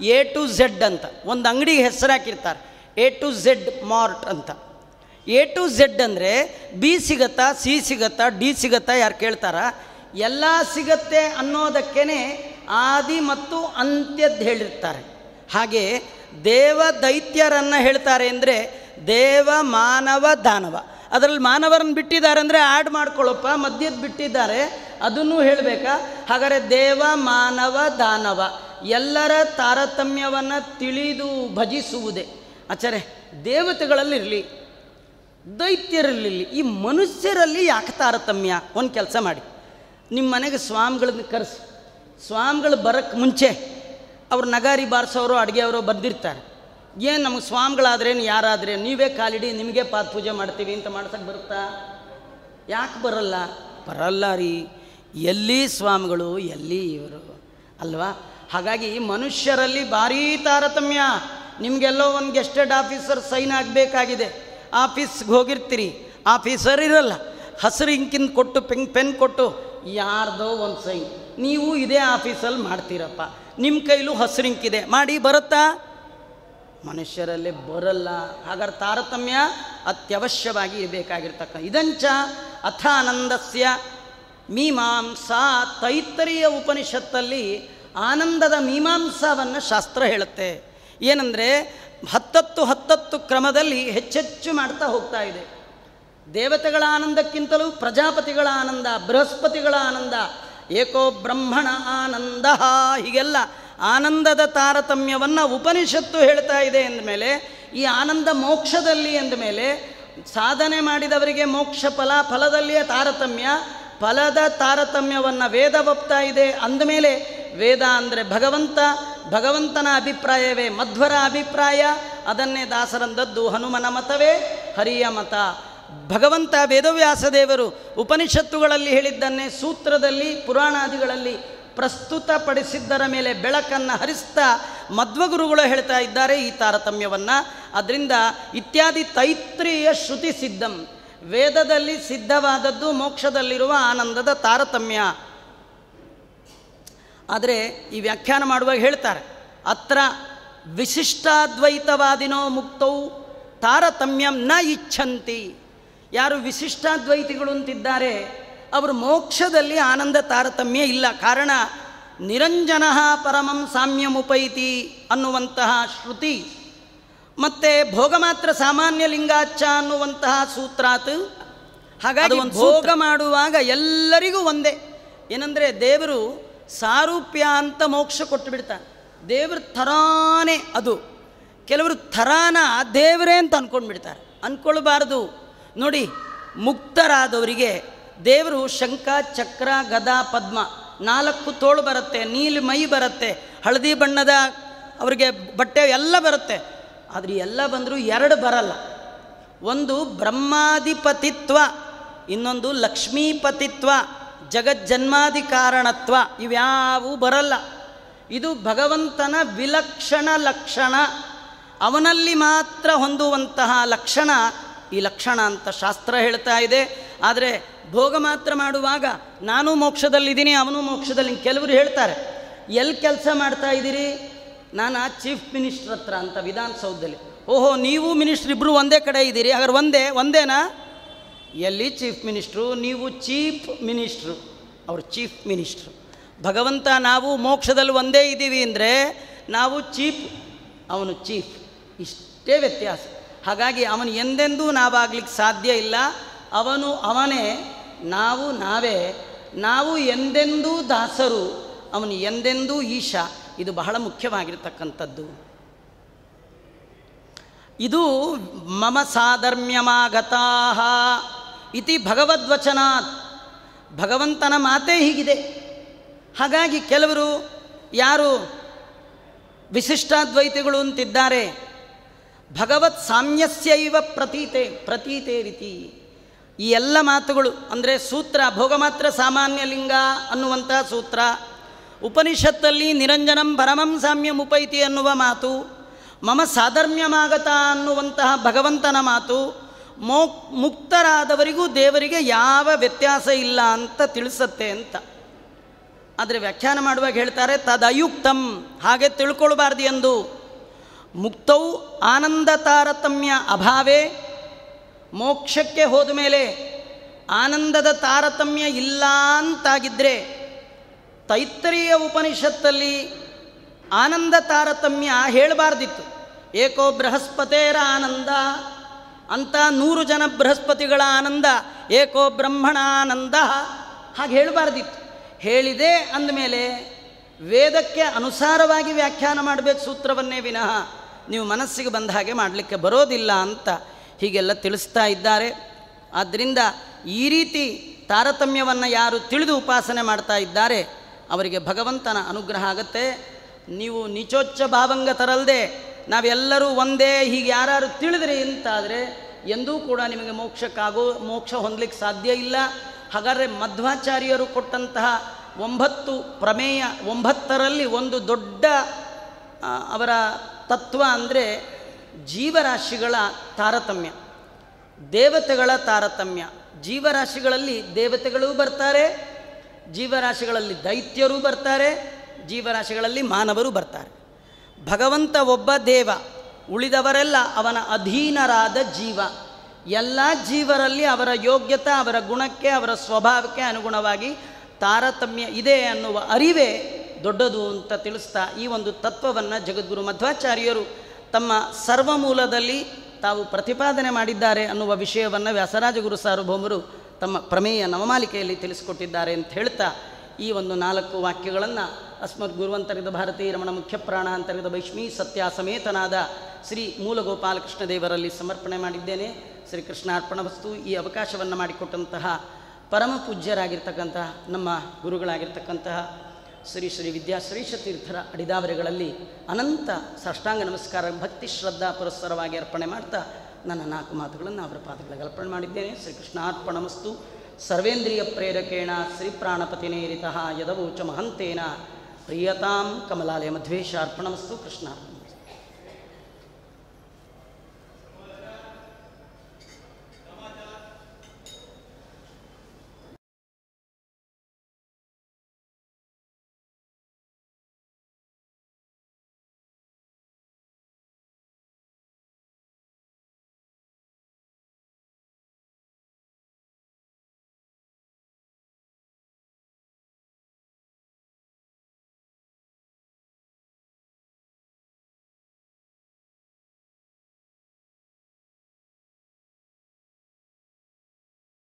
ಎ ಟು ಝೆಡ್ ಅಂತ. ಒಂದು ಅಂಗಡಿಗೆ ಹೆಸರು ಹಾಕಿರ್ತಾರೆ. ಎ ಟು ಝೆಡ್ ಮಾರ್ಟ್ ಅಂತ. ಎ ಟು ಝೆಡ್ ಅಂದರೆ ಬಿ ಸಿಗತ್ತಾ ಸಿ ಸಿಗತ್ತಾ ಡಿ ಸಿಗತ್ತಾ ಯಾರು ಕೇಳ್ತಾರ? ಎಲ್ಲ ಸಿಗತ್ತೆ ಅನ್ನೋದಕ್ಕೇ ಆದಿ ಮತ್ತು ಅಂತ್ಯದ್ದು ಹೇಳಿರ್ತಾರೆ. ಹಾಗೆ ದೇವ ದೈತ್ಯರನ್ನು ಹೇಳ್ತಾರೆ ಅಂದರೆ ದೇವ ಮಾನವ ದಾನವ. ಅದರಲ್ಲಿ ಮಾನವರನ್ನು ಬಿಟ್ಟಿದ್ದಾರೆ ಅಂದರೆ ಆ್ಯಡ್ ಮಾಡ್ಕೊಳ್ಳಪ್ಪ ಮದ್ಯದ ಬಿಟ್ಟಿದ್ದಾರೆ, ಅದನ್ನು ಹೇಳಬೇಕಾ? ಹಾಗಾದರೆ ದೇವ ಮಾನವ ದಾನವ, ಎಲ್ಲರ ತಾರತಮ್ಯವನ್ನು ತಿಳಿದು ಭಜಿಸುವುದೇ. ಆಚಾರೆ ದೇವತೆಗಳಲ್ಲಿರಲಿ, ದೈತ್ಯರಲ್ಲಿರಲಿ, ಈ ಮನುಷ್ಯರಲ್ಲಿ ಯಾಕೆ ತಾರತಮ್ಯ? ಒಂದು ಕೆಲಸ ಮಾಡಿ. ನಿಮ್ಮ ಮನೆಗೆ ಸ್ವಾಮಿಗಳನ್ನ ಕರೆಸಿ. ಸ್ವಾಮಿಗಳು ಬರೋಕ್ಕೆ ಮುಂಚೆ ಅವ್ರು ನಗಾರಿ ಬಾರಿಸೋರು, ಅಡುಗೆಯವರು ಬಂದಿರ್ತಾರೆ. ಏನು ನಮಗೆ ಸ್ವಾಮಿಗಳಾದ್ರೇನು ಯಾರಾದ್ರೇನು? ನೀವೇ ಕಾಲಿಡಿ, ನಿಮಗೆ ಪಾದ ಪೂಜೆ ಮಾಡ್ತೀವಿ ಅಂತ ಮಾಡ್ಸಕ್ಕೆ ಬರುತ್ತಾ? ಯಾಕೆ ಬರಲ್ಲ? ಬರಲ್ಲ ರೀ. ಎಲ್ಲಿ ಸ್ವಾಮಿಗಳು, ಎಲ್ಲಿ ಇವರು? ಅಲ್ವಾ? ಹಾಗಾಗಿ ಮನುಷ್ಯರಲ್ಲಿ ಭಾರೀ ತಾರತಮ್ಯ. ನಿಮಗೆಲ್ಲೋ ಒಂದು ಗೆಸ್ಟೆಡ್ ಆಫೀಸರ್ ಸೈನ್ ಆಗಬೇಕಾಗಿದೆ. ಆಫೀಸ್ಗೆ ಹೋಗಿರ್ತೀರಿ. ಆಫೀಸರ್ ಇರಲ್ಲ. ಹಸಿರು ಇಂಕಿನ ಕೊಟ್ಟು ಪೆನ್ ಪೆನ್ ಕೊಟ್ಟು ಯಾರ್ದೋ ಒಂದು ಸೈನ್. ನೀವು ಇದೇ ಆಫೀಸಲ್ಲಿ ಮಾಡ್ತೀರಪ್ಪ. ನಿಮ್ಮ ಕೈಲೂ ಹಸಿರು ಇಂಕಿದೆ. ಮಾಡಿ ಬರುತ್ತಾ? ಮನುಷ್ಯರಲ್ಲೇ ಬರಲ್ಲ. ಹಾಗಾದ್ರೆ ತಾರತಮ್ಯ ಅತ್ಯವಶ್ಯವಾಗಿ ಇರಬೇಕಾಗಿರ್ತಕ್ಕ. ಇದಂಚ ಅಥಾನಂದಸ್ಯ ಮೀಮಾಂಸಾ ತೈತ್ತರಿಯ ಉಪನಿಷತ್ತಲ್ಲಿ ಆನಂದದ ಮೀಮಾಂಸಾವನ್ನು ಶಾಸ್ತ್ರ ಹೇಳುತ್ತೆ. ಏನಂದರೆ ಹತ್ತತ್ತು ಹತ್ತತ್ತು ಕ್ರಮದಲ್ಲಿ ಹೆಚ್ಚೆಚ್ಚು ಮಾಡ್ತಾ ಹೋಗ್ತಾ ಇದೆ. ದೇವತೆಗಳ ಆನಂದಕ್ಕಿಂತಲೂ ಪ್ರಜಾಪತಿಗಳ ಆನಂದ, ಬೃಹಸ್ಪತಿಗಳ ಆನಂದ, ಏಕೋ ಬ್ರಹ್ಮಣ ಆನಂದ ಹೀಗೆಲ್ಲ ಆನಂದದ ತಾರತಮ್ಯವನ್ನು ಉಪನಿಷತ್ತು ಹೇಳ್ತಾ ಇದೆ ಅಂದಮೇಲೆ ಈ ಆನಂದ ಮೋಕ್ಷದಲ್ಲಿ ಅಂದಮೇಲೆ ಸಾಧನೆ ಮಾಡಿದವರಿಗೆ ಮೋಕ್ಷ ಫಲ, ಫಲದಲ್ಲಿಯೇ ತಾರತಮ್ಯ, ಫಲದ ತಾರತಮ್ಯವನ್ನು ವೇದ ಒಪ್ತಾ ಇದೆ. ಅಂದಮೇಲೆ, ವೇದ ಅಂದರೆ ಭಗವಂತ, ಭಗವಂತನ ಅಭಿಪ್ರಾಯವೇ ಮಧ್ವರ ಅಭಿಪ್ರಾಯ, ಅದನ್ನೇ ದಾಸರಂದದ್ದು ಹನುಮನ ಮತವೇ ಹರಿಯ ಮತ. ಭಗವಂತ ವೇದವ್ಯಾಸ ದೇವರು ಉಪನಿಷತ್ತುಗಳಲ್ಲಿ ಹೇಳಿದ್ದನ್ನೇ ಸೂತ್ರದಲ್ಲಿ, ಪುರಾಣಾದಿಗಳಲ್ಲಿ ಪ್ರಸ್ತುತಪಡಿಸಿದ್ದರ ಮೇಲೆ ಬೆಳಕನ್ನು ಹರಿಸ್ತಾ ಮಧ್ವಗುರುಗಳು ಹೇಳ್ತಾ ಇದ್ದಾರೆ ಈ ತಾರತಮ್ಯವನ್ನು. ಅದರಿಂದ ಇತ್ಯಾದಿ ತೈತ್ರಿಯ ಶ್ರುತಿ ಸಿದ್ಧಂ. ವೇದದಲ್ಲಿ ಸಿದ್ಧವಾದದ್ದು ಮೋಕ್ಷದಲ್ಲಿರುವ ಆನಂದದ ತಾರತಮ್ಯ. ಆದರೆ ಈ ವ್ಯಾಖ್ಯಾನ ಮಾಡುವಾಗ ಹೇಳ್ತಾರೆ, ಅತ್ರ ವಿಶಿಷ್ಟಾದ್ವೈತವಾದಿನೋ ಮುಕ್ತೌ ತಾರತಮ್ಯಂ ನ ಇಚ್ಛಂತಿ. ಯಾರು ವಿಶಿಷ್ಟಾದ್ವೈತಿಗಳು ಅಂತಿದ್ದಾರೆ ಅವರು ಮೋಕ್ಷದಲ್ಲಿ ಆನಂದ ತಾರತಮ್ಯ ಇಲ್ಲ. ಕಾರಣ ನಿರಂಜನ ಪರಮಂ ಸಾಮ್ಯಮುಪೈತಿ ಅನ್ನುವಂತಹ ಶ್ರುತಿ. ಭೋಗ ಮಾತ್ರ ಸಾಮಾನ್ಯ ಲಿಂಗಾಚ ಅನ್ನುವಂತಹ ಸೂತ್ರಾತ್. ಹಾಗಾಗಿ ಭೋಗ ಮಾಡುವಾಗ ಎಲ್ಲರಿಗೂ ಒಂದೇ. ಏನಂದರೆ ದೇವರು ಸಾರೂಪ್ಯ ಅಂತ ಮೋಕ್ಷ ಕೊಟ್ಟು ಬಿಡ್ತಾನೆ. ದೇವ್ರ ಥರಾನೇ ಅದು. ಕೆಲವರು ಥರಾನ ದೇವರೇ ಅಂತ ಅಂದ್ಕೊಂಡು ಬಿಡ್ತಾರೆ ಅಂದ್ಕೊಳ್ಬಾರ್ದು ನೋಡಿ ಮುಕ್ತರಾದವರಿಗೆ ದೇವರು ಶಂಖ, ಚಕ್ರ, ಗದಾ, ಪದ್ಮ ನಾಲ್ಕು ತೋಳು ಬರುತ್ತೆ, ನೀಲಿ ಮೈ ಬರುತ್ತೆ, ಹಳದಿ ಬಣ್ಣದ ಅವರಿಗೆ ಬಟ್ಟೆ ಎಲ್ಲ ಬರುತ್ತೆ. ಆದರೆ ಎಲ್ಲ ಬಂದರೂ ಎರಡು ಬರಲ್ಲ. ಒಂದು ಬ್ರಹ್ಮಾಧಿಪತಿತ್ವ, ಇನ್ನೊಂದು ಲಕ್ಷ್ಮೀಪತಿತ್ವ, ಜಗಜ್ಜನ್ಮಾಧಿಕಾರಣತ್ವ, ಇವ್ಯಾವೂ ಬರಲ್ಲ. ಇದು ಭಗವಂತನ ವಿಲಕ್ಷಣ ಲಕ್ಷಣ. ಅವನಲ್ಲಿ ಮಾತ್ರ ಹೊಂದುವಂತಹ ಲಕ್ಷಣ ಈ ಲಕ್ಷಣ ಅಂತ ಶಾಸ್ತ್ರ ಹೇಳ್ತಾ ಇದೆ. ಆದರೆ ಭೋಗ ಮಾತ್ರ ಮಾಡುವಾಗ ನಾನು ಮೋಕ್ಷದಲ್ಲಿದ್ದೀನಿ, ಅವನು ಮೋಕ್ಷದಲ್ಲಿ ಕೆಲವರು ಹೇಳ್ತಾರೆ ಎಲ್ಲಿ ಕೆಲಸ ಮಾಡ್ತಾ ಇದ್ದೀರಿ? ನಾನು ಚೀಫ್ ಮಿನಿಸ್ಟ್ರ್ ಹತ್ರ ಅಂತ ವಿಧಾನಸೌಧದಲ್ಲಿ. ಓಹೋ, ನೀವು ಮಿನಿಸ್ಟ್ರ್ ಇಬ್ಬರು ಒಂದೇ ಕಡೆ ಇದ್ದೀರಿ. ಹಾಗಾದ್ರೆ ಒಂದೇ, ಒಂದೇನಾ? ಎಲ್ಲಿ ಚೀಫ್ ಮಿನಿಸ್ಟ್ರು ನೀವು ಚೀಫ್ ಮಿನಿಸ್ಟ್ರು ಅವರು ಚೀಫ್ ಮಿನಿಸ್ಟ್ರು ಭಗವಂತ, ನಾವು ಮೋಕ್ಷದಲ್ಲಿ ಒಂದೇ ಇದ್ದೀವಿ ಅಂದರೆ ನಾವು ಚೀಫ್ ಅವನು ಚೀಫ್ ಇಷ್ಟೇ ವ್ಯತ್ಯಾಸ. ಹಾಗಾಗಿ ಅವನು ಎಂದೆಂದೂ ನಾವಾಗ್ಲಿಕ್ಕೆ ಸಾಧ್ಯ ಇಲ್ಲ. ಅವನು ಅವನೇ, ನಾವು ನಾವೇ, ನಾವು ಎಂದೆಂದೂ ದಾಸರು, ಅವನು ಎಂದೆಂದೂ ಈಶ. ಇದು ಬಹಳ ಮುಖ್ಯವಾಗಿರ್ತಕ್ಕಂಥದ್ದು. ಇದು ಮಮ ಸಾಧರ್ಮ್ಯಮಾಗತಾ ಇತಿ ಭಗವದ್ವಚನಾತ್. ಭಗವಂತನ ಮಾತೇ ಹೀಗಿದೆ. ಹಾಗಾಗಿ ಕೆಲವರು ಯಾರು ವಿಶಿಷ್ಟಾದ್ವೈತಿಗಳು ಅಂತಿದ್ದಾರೆ ಭಗವತ್ ಸಾಮ್ಯಸ್ಯೈವ ಪ್ರತೀತೆ ಪ್ರತೀತೆ ರೀತಿ. ಈ ಎಲ್ಲ ಮಾತುಗಳು, ಅಂದರೆ ಸೂತ್ರ ಭೋಗಮಾತ್ರ ಸಾಮಾನ್ಯ ಲಿಂಗ ಅನ್ನುವಂಥ ಸೂತ್ರ. ಉಪನಿಷತ್ತಲ್ಲಿ ನಿರಂಜನಂ ಪರಮಂ ಸಾಮ್ಯಂ ಉಪೈತಿ ಅನ್ನುವ ಮಾತು. ಮಮ ಸಾಧರ್ಮ್ಯಮಾಗತ ಅನ್ನುವಂತಹ ಭಗವಂತನ ಮಾತು. ಮೋ ಮುಕ್ತರಾದವರಿಗೂ ದೇವರಿಗೆ ಯಾವ ವ್ಯತ್ಯಾಸ ಇಲ್ಲ ಅಂತ ತಿಳಿಸತ್ತೆ ಅಂತ. ಆದರೆ ವ್ಯಾಖ್ಯಾನ ಮಾಡುವಾಗ ಹೇಳ್ತಾರೆ, ತದಯುಕ್ತಂ. ಹಾಗೆ ತಿಳ್ಕೊಳ್ಬಾರ್ದು ಎಂದು. ಮುಕ್ತೌ ಆನಂದ ತಾರತಮ್ಯ ಅಭಾವೇ. ಮೋಕ್ಷಕ್ಕೆ ಹೋದ ಮೇಲೆ ಆನಂದದ ತಾರತಮ್ಯ ಇಲ್ಲ ಅಂತಾಗಿದ್ದರೆ ತೈತ್ತರೀಯ ಉಪನಿಷತ್ತಲ್ಲಿ ಆನಂದ ತಾರತಮ್ಯ ಹೇಳಬಾರ್ದಿತ್ತು. ಏಕೋ ಬೃಹಸ್ಪತೇರ ಆನಂದ ಅಂತ ನೂರು ಜನ ಬೃಹಸ್ಪತಿಗಳ ಆನಂದ, ಏಕೋ ಬ್ರಹ್ಮಣ ಆನಂದ ಹಾಗೆ ಹೇಳಬಾರ್ದಿತ್ತು. ಹೇಳಿದೆ ಅಂದಮೇಲೆ ವೇದಕ್ಕೆ ಅನುಸಾರವಾಗಿ ವ್ಯಾಖ್ಯಾನ ಮಾಡಬೇಕು ಸೂತ್ರವನ್ನೇ ವಿನಃ. ನೀವು ಮನಸ್ಸಿಗೆ ಬಂದ ಹಾಗೆ ಮಾಡಲಿಕ್ಕೆ ಬರೋದಿಲ್ಲ ಅಂತ ಹೀಗೆಲ್ಲ ತಿಳಿಸ್ತಾ ಇದ್ದಾರೆ. ಆದ್ದರಿಂದ ಈ ರೀತಿ ತಾರತಮ್ಯವನ್ನು ಯಾರು ತಿಳಿದು ಉಪಾಸನೆ ಮಾಡ್ತಾ ಇದ್ದಾರೆ, ಅವರಿಗೆ ಭಗವಂತನ ಅನುಗ್ರಹ ಆಗತ್ತೆ. ನೀವು ನಿಚೋಚ್ಚ ಭಾವಂಗ ತರಲ್ದೆ ನಾವೆಲ್ಲರೂ ಒಂದೇ ಹೀಗೆ ಯಾರು ತಿಳಿದ್ರಿ ಅಂತಾದರೆ ಎಂದೂ ಕೂಡ ನಿಮಗೆ ಮೋಕ್ಷಕ್ಕಾಗೋ, ಮೋಕ್ಷ ಹೊಂದಲಿಕ್ಕೆ ಸಾಧ್ಯ ಇಲ್ಲ. ಹಾಗಾದರೆ ಮಧ್ವಾಚಾರ್ಯರು ಕೊಟ್ಟಂತಹ ಒಂಬತ್ತು ಪ್ರಮೇಯ ಒಂಬತ್ತರಲ್ಲಿ ಒಂದು ದೊಡ್ಡ ಅವರ ತತ್ವ ಅಂದರೆ ಜೀವರಾಶಿಗಳ ತಾರತಮ್ಯ. ದೇವತೆಗಳ ತಾರತಮ್ಯ. ಜೀವರಾಶಿಗಳಲ್ಲಿ ದೇವತೆಗಳೂ ಬರ್ತಾರೆ, ಜೀವರಾಶಿಗಳಲ್ಲಿ ದೈತ್ಯರೂ ಬರ್ತಾರೆ, ಜೀವರಾಶಿಗಳಲ್ಲಿ ಮಾನವರು ಬರ್ತಾರೆ. ಭಗವಂತ ಒಬ್ಬ ದೇವ, ಉಳಿದವರೆಲ್ಲ ಅವನ ಅಧೀನರಾದ ಜೀವ. ಎಲ್ಲ ಜೀವರಲ್ಲಿ ಅವರ ಯೋಗ್ಯತೆ, ಅವರ ಗುಣಕ್ಕೆ, ಅವರ ಸ್ವಭಾವಕ್ಕೆ ಅನುಗುಣವಾಗಿ ತಾರತಮ್ಯ ಇದೆ ಅನ್ನುವ ಅರಿವೇ ದೊಡ್ಡದು ಅಂತ ತಿಳಿಸ್ತಾ ಈ ಒಂದು ತತ್ವವನ್ನು ಜಗದ್ಗುರು ಮಧ್ವಾಚಾರ್ಯರು ತಮ್ಮ ಸರ್ವಮೂಲದಲ್ಲಿ ತಾವು ಪ್ರತಿಪಾದನೆ ಮಾಡಿದ್ದಾರೆ ಅನ್ನುವ ವಿಷಯವನ್ನು ವ್ಯಾಸರಾಜಗುರು ಸಾರ್ವಭೌಮರು ತಮ್ಮ ಪ್ರಮೇಯ ನವಮಾಲಿಕೆಯಲ್ಲಿ ತಿಳಿಸಿಕೊಟ್ಟಿದ್ದಾರೆ ಅಂತ ಹೇಳ್ತಾ ಈ ಒಂದು ನಾಲ್ಕು ವಾಕ್ಯಗಳನ್ನು ಅಸ್ಮದ್ ಗುರುವಂತರಿದ ಭಾರತೀಯ ರಮಣ ಮುಖ್ಯ ಪ್ರಾಣ ಅಂತರಿದ ಭೈಷ್ಮಿ ಸತ್ಯ ಸಮೇತನಾದ ಶ್ರೀ ಮೂಲಗೋಪಾಲಕೃಷ್ಣ ದೇವರಲ್ಲಿ ಸಮರ್ಪಣೆ ಮಾಡಿದ್ದೇನೆ. ಶ್ರೀ ಕೃಷ್ಣಾರ್ಪಣ ವಸ್ತು ಈ ಅವಕಾಶವನ್ನು ಮಾಡಿಕೊಟ್ಟಂತಹ ಪರಮ ಪೂಜ್ಯರಾಗಿರ್ತಕ್ಕಂತಹ ನಮ್ಮ ಗುರುಗಳಾಗಿರ್ತಕ್ಕಂತಹ ಶ್ರೀ ಶ್ರೀ ವಿದ್ಯಾಶ್ರೀಷ ತೀರ್ಥರ ಅಡಿದಾವರೆಗಳಲ್ಲಿ ಅನಂತ ಸಾಷ್ಟಾಂಗ ನಮಸ್ಕಾರ, ಭಕ್ತಿ, ಶ್ರದ್ಧಾ ಪುರಸ್ಸರವಾಗಿ ಅರ್ಪಣೆ ಮಾಡ್ತಾ ನನ್ನ ನಾಲ್ಕು ಮಾತುಗಳನ್ನು ಅವರ ಪಾದಗಳಿಗೆ ಅರ್ಪಣೆ ಮಾಡಿದ್ದೇನೆ. ಶ್ರೀಕೃಷ್ಣ ಅರ್ಪಣಮಸ್ತು. ಸರ್ವೇಂದ್ರಿಯ ಪ್ರೇರಕೇಣ, ಶ್ರೀ ಪ್ರಾಣಪತಿನೇರಿತ ಯದವೋಚ ಮಹಂತೇನ. ಪ್ರಿಯತಾಂ ಕಮಲಾಲಯ ಮಧ್ವೇಶ ಅರ್ಪಣಮಸ್ತು. ಕೃಷ್ಣ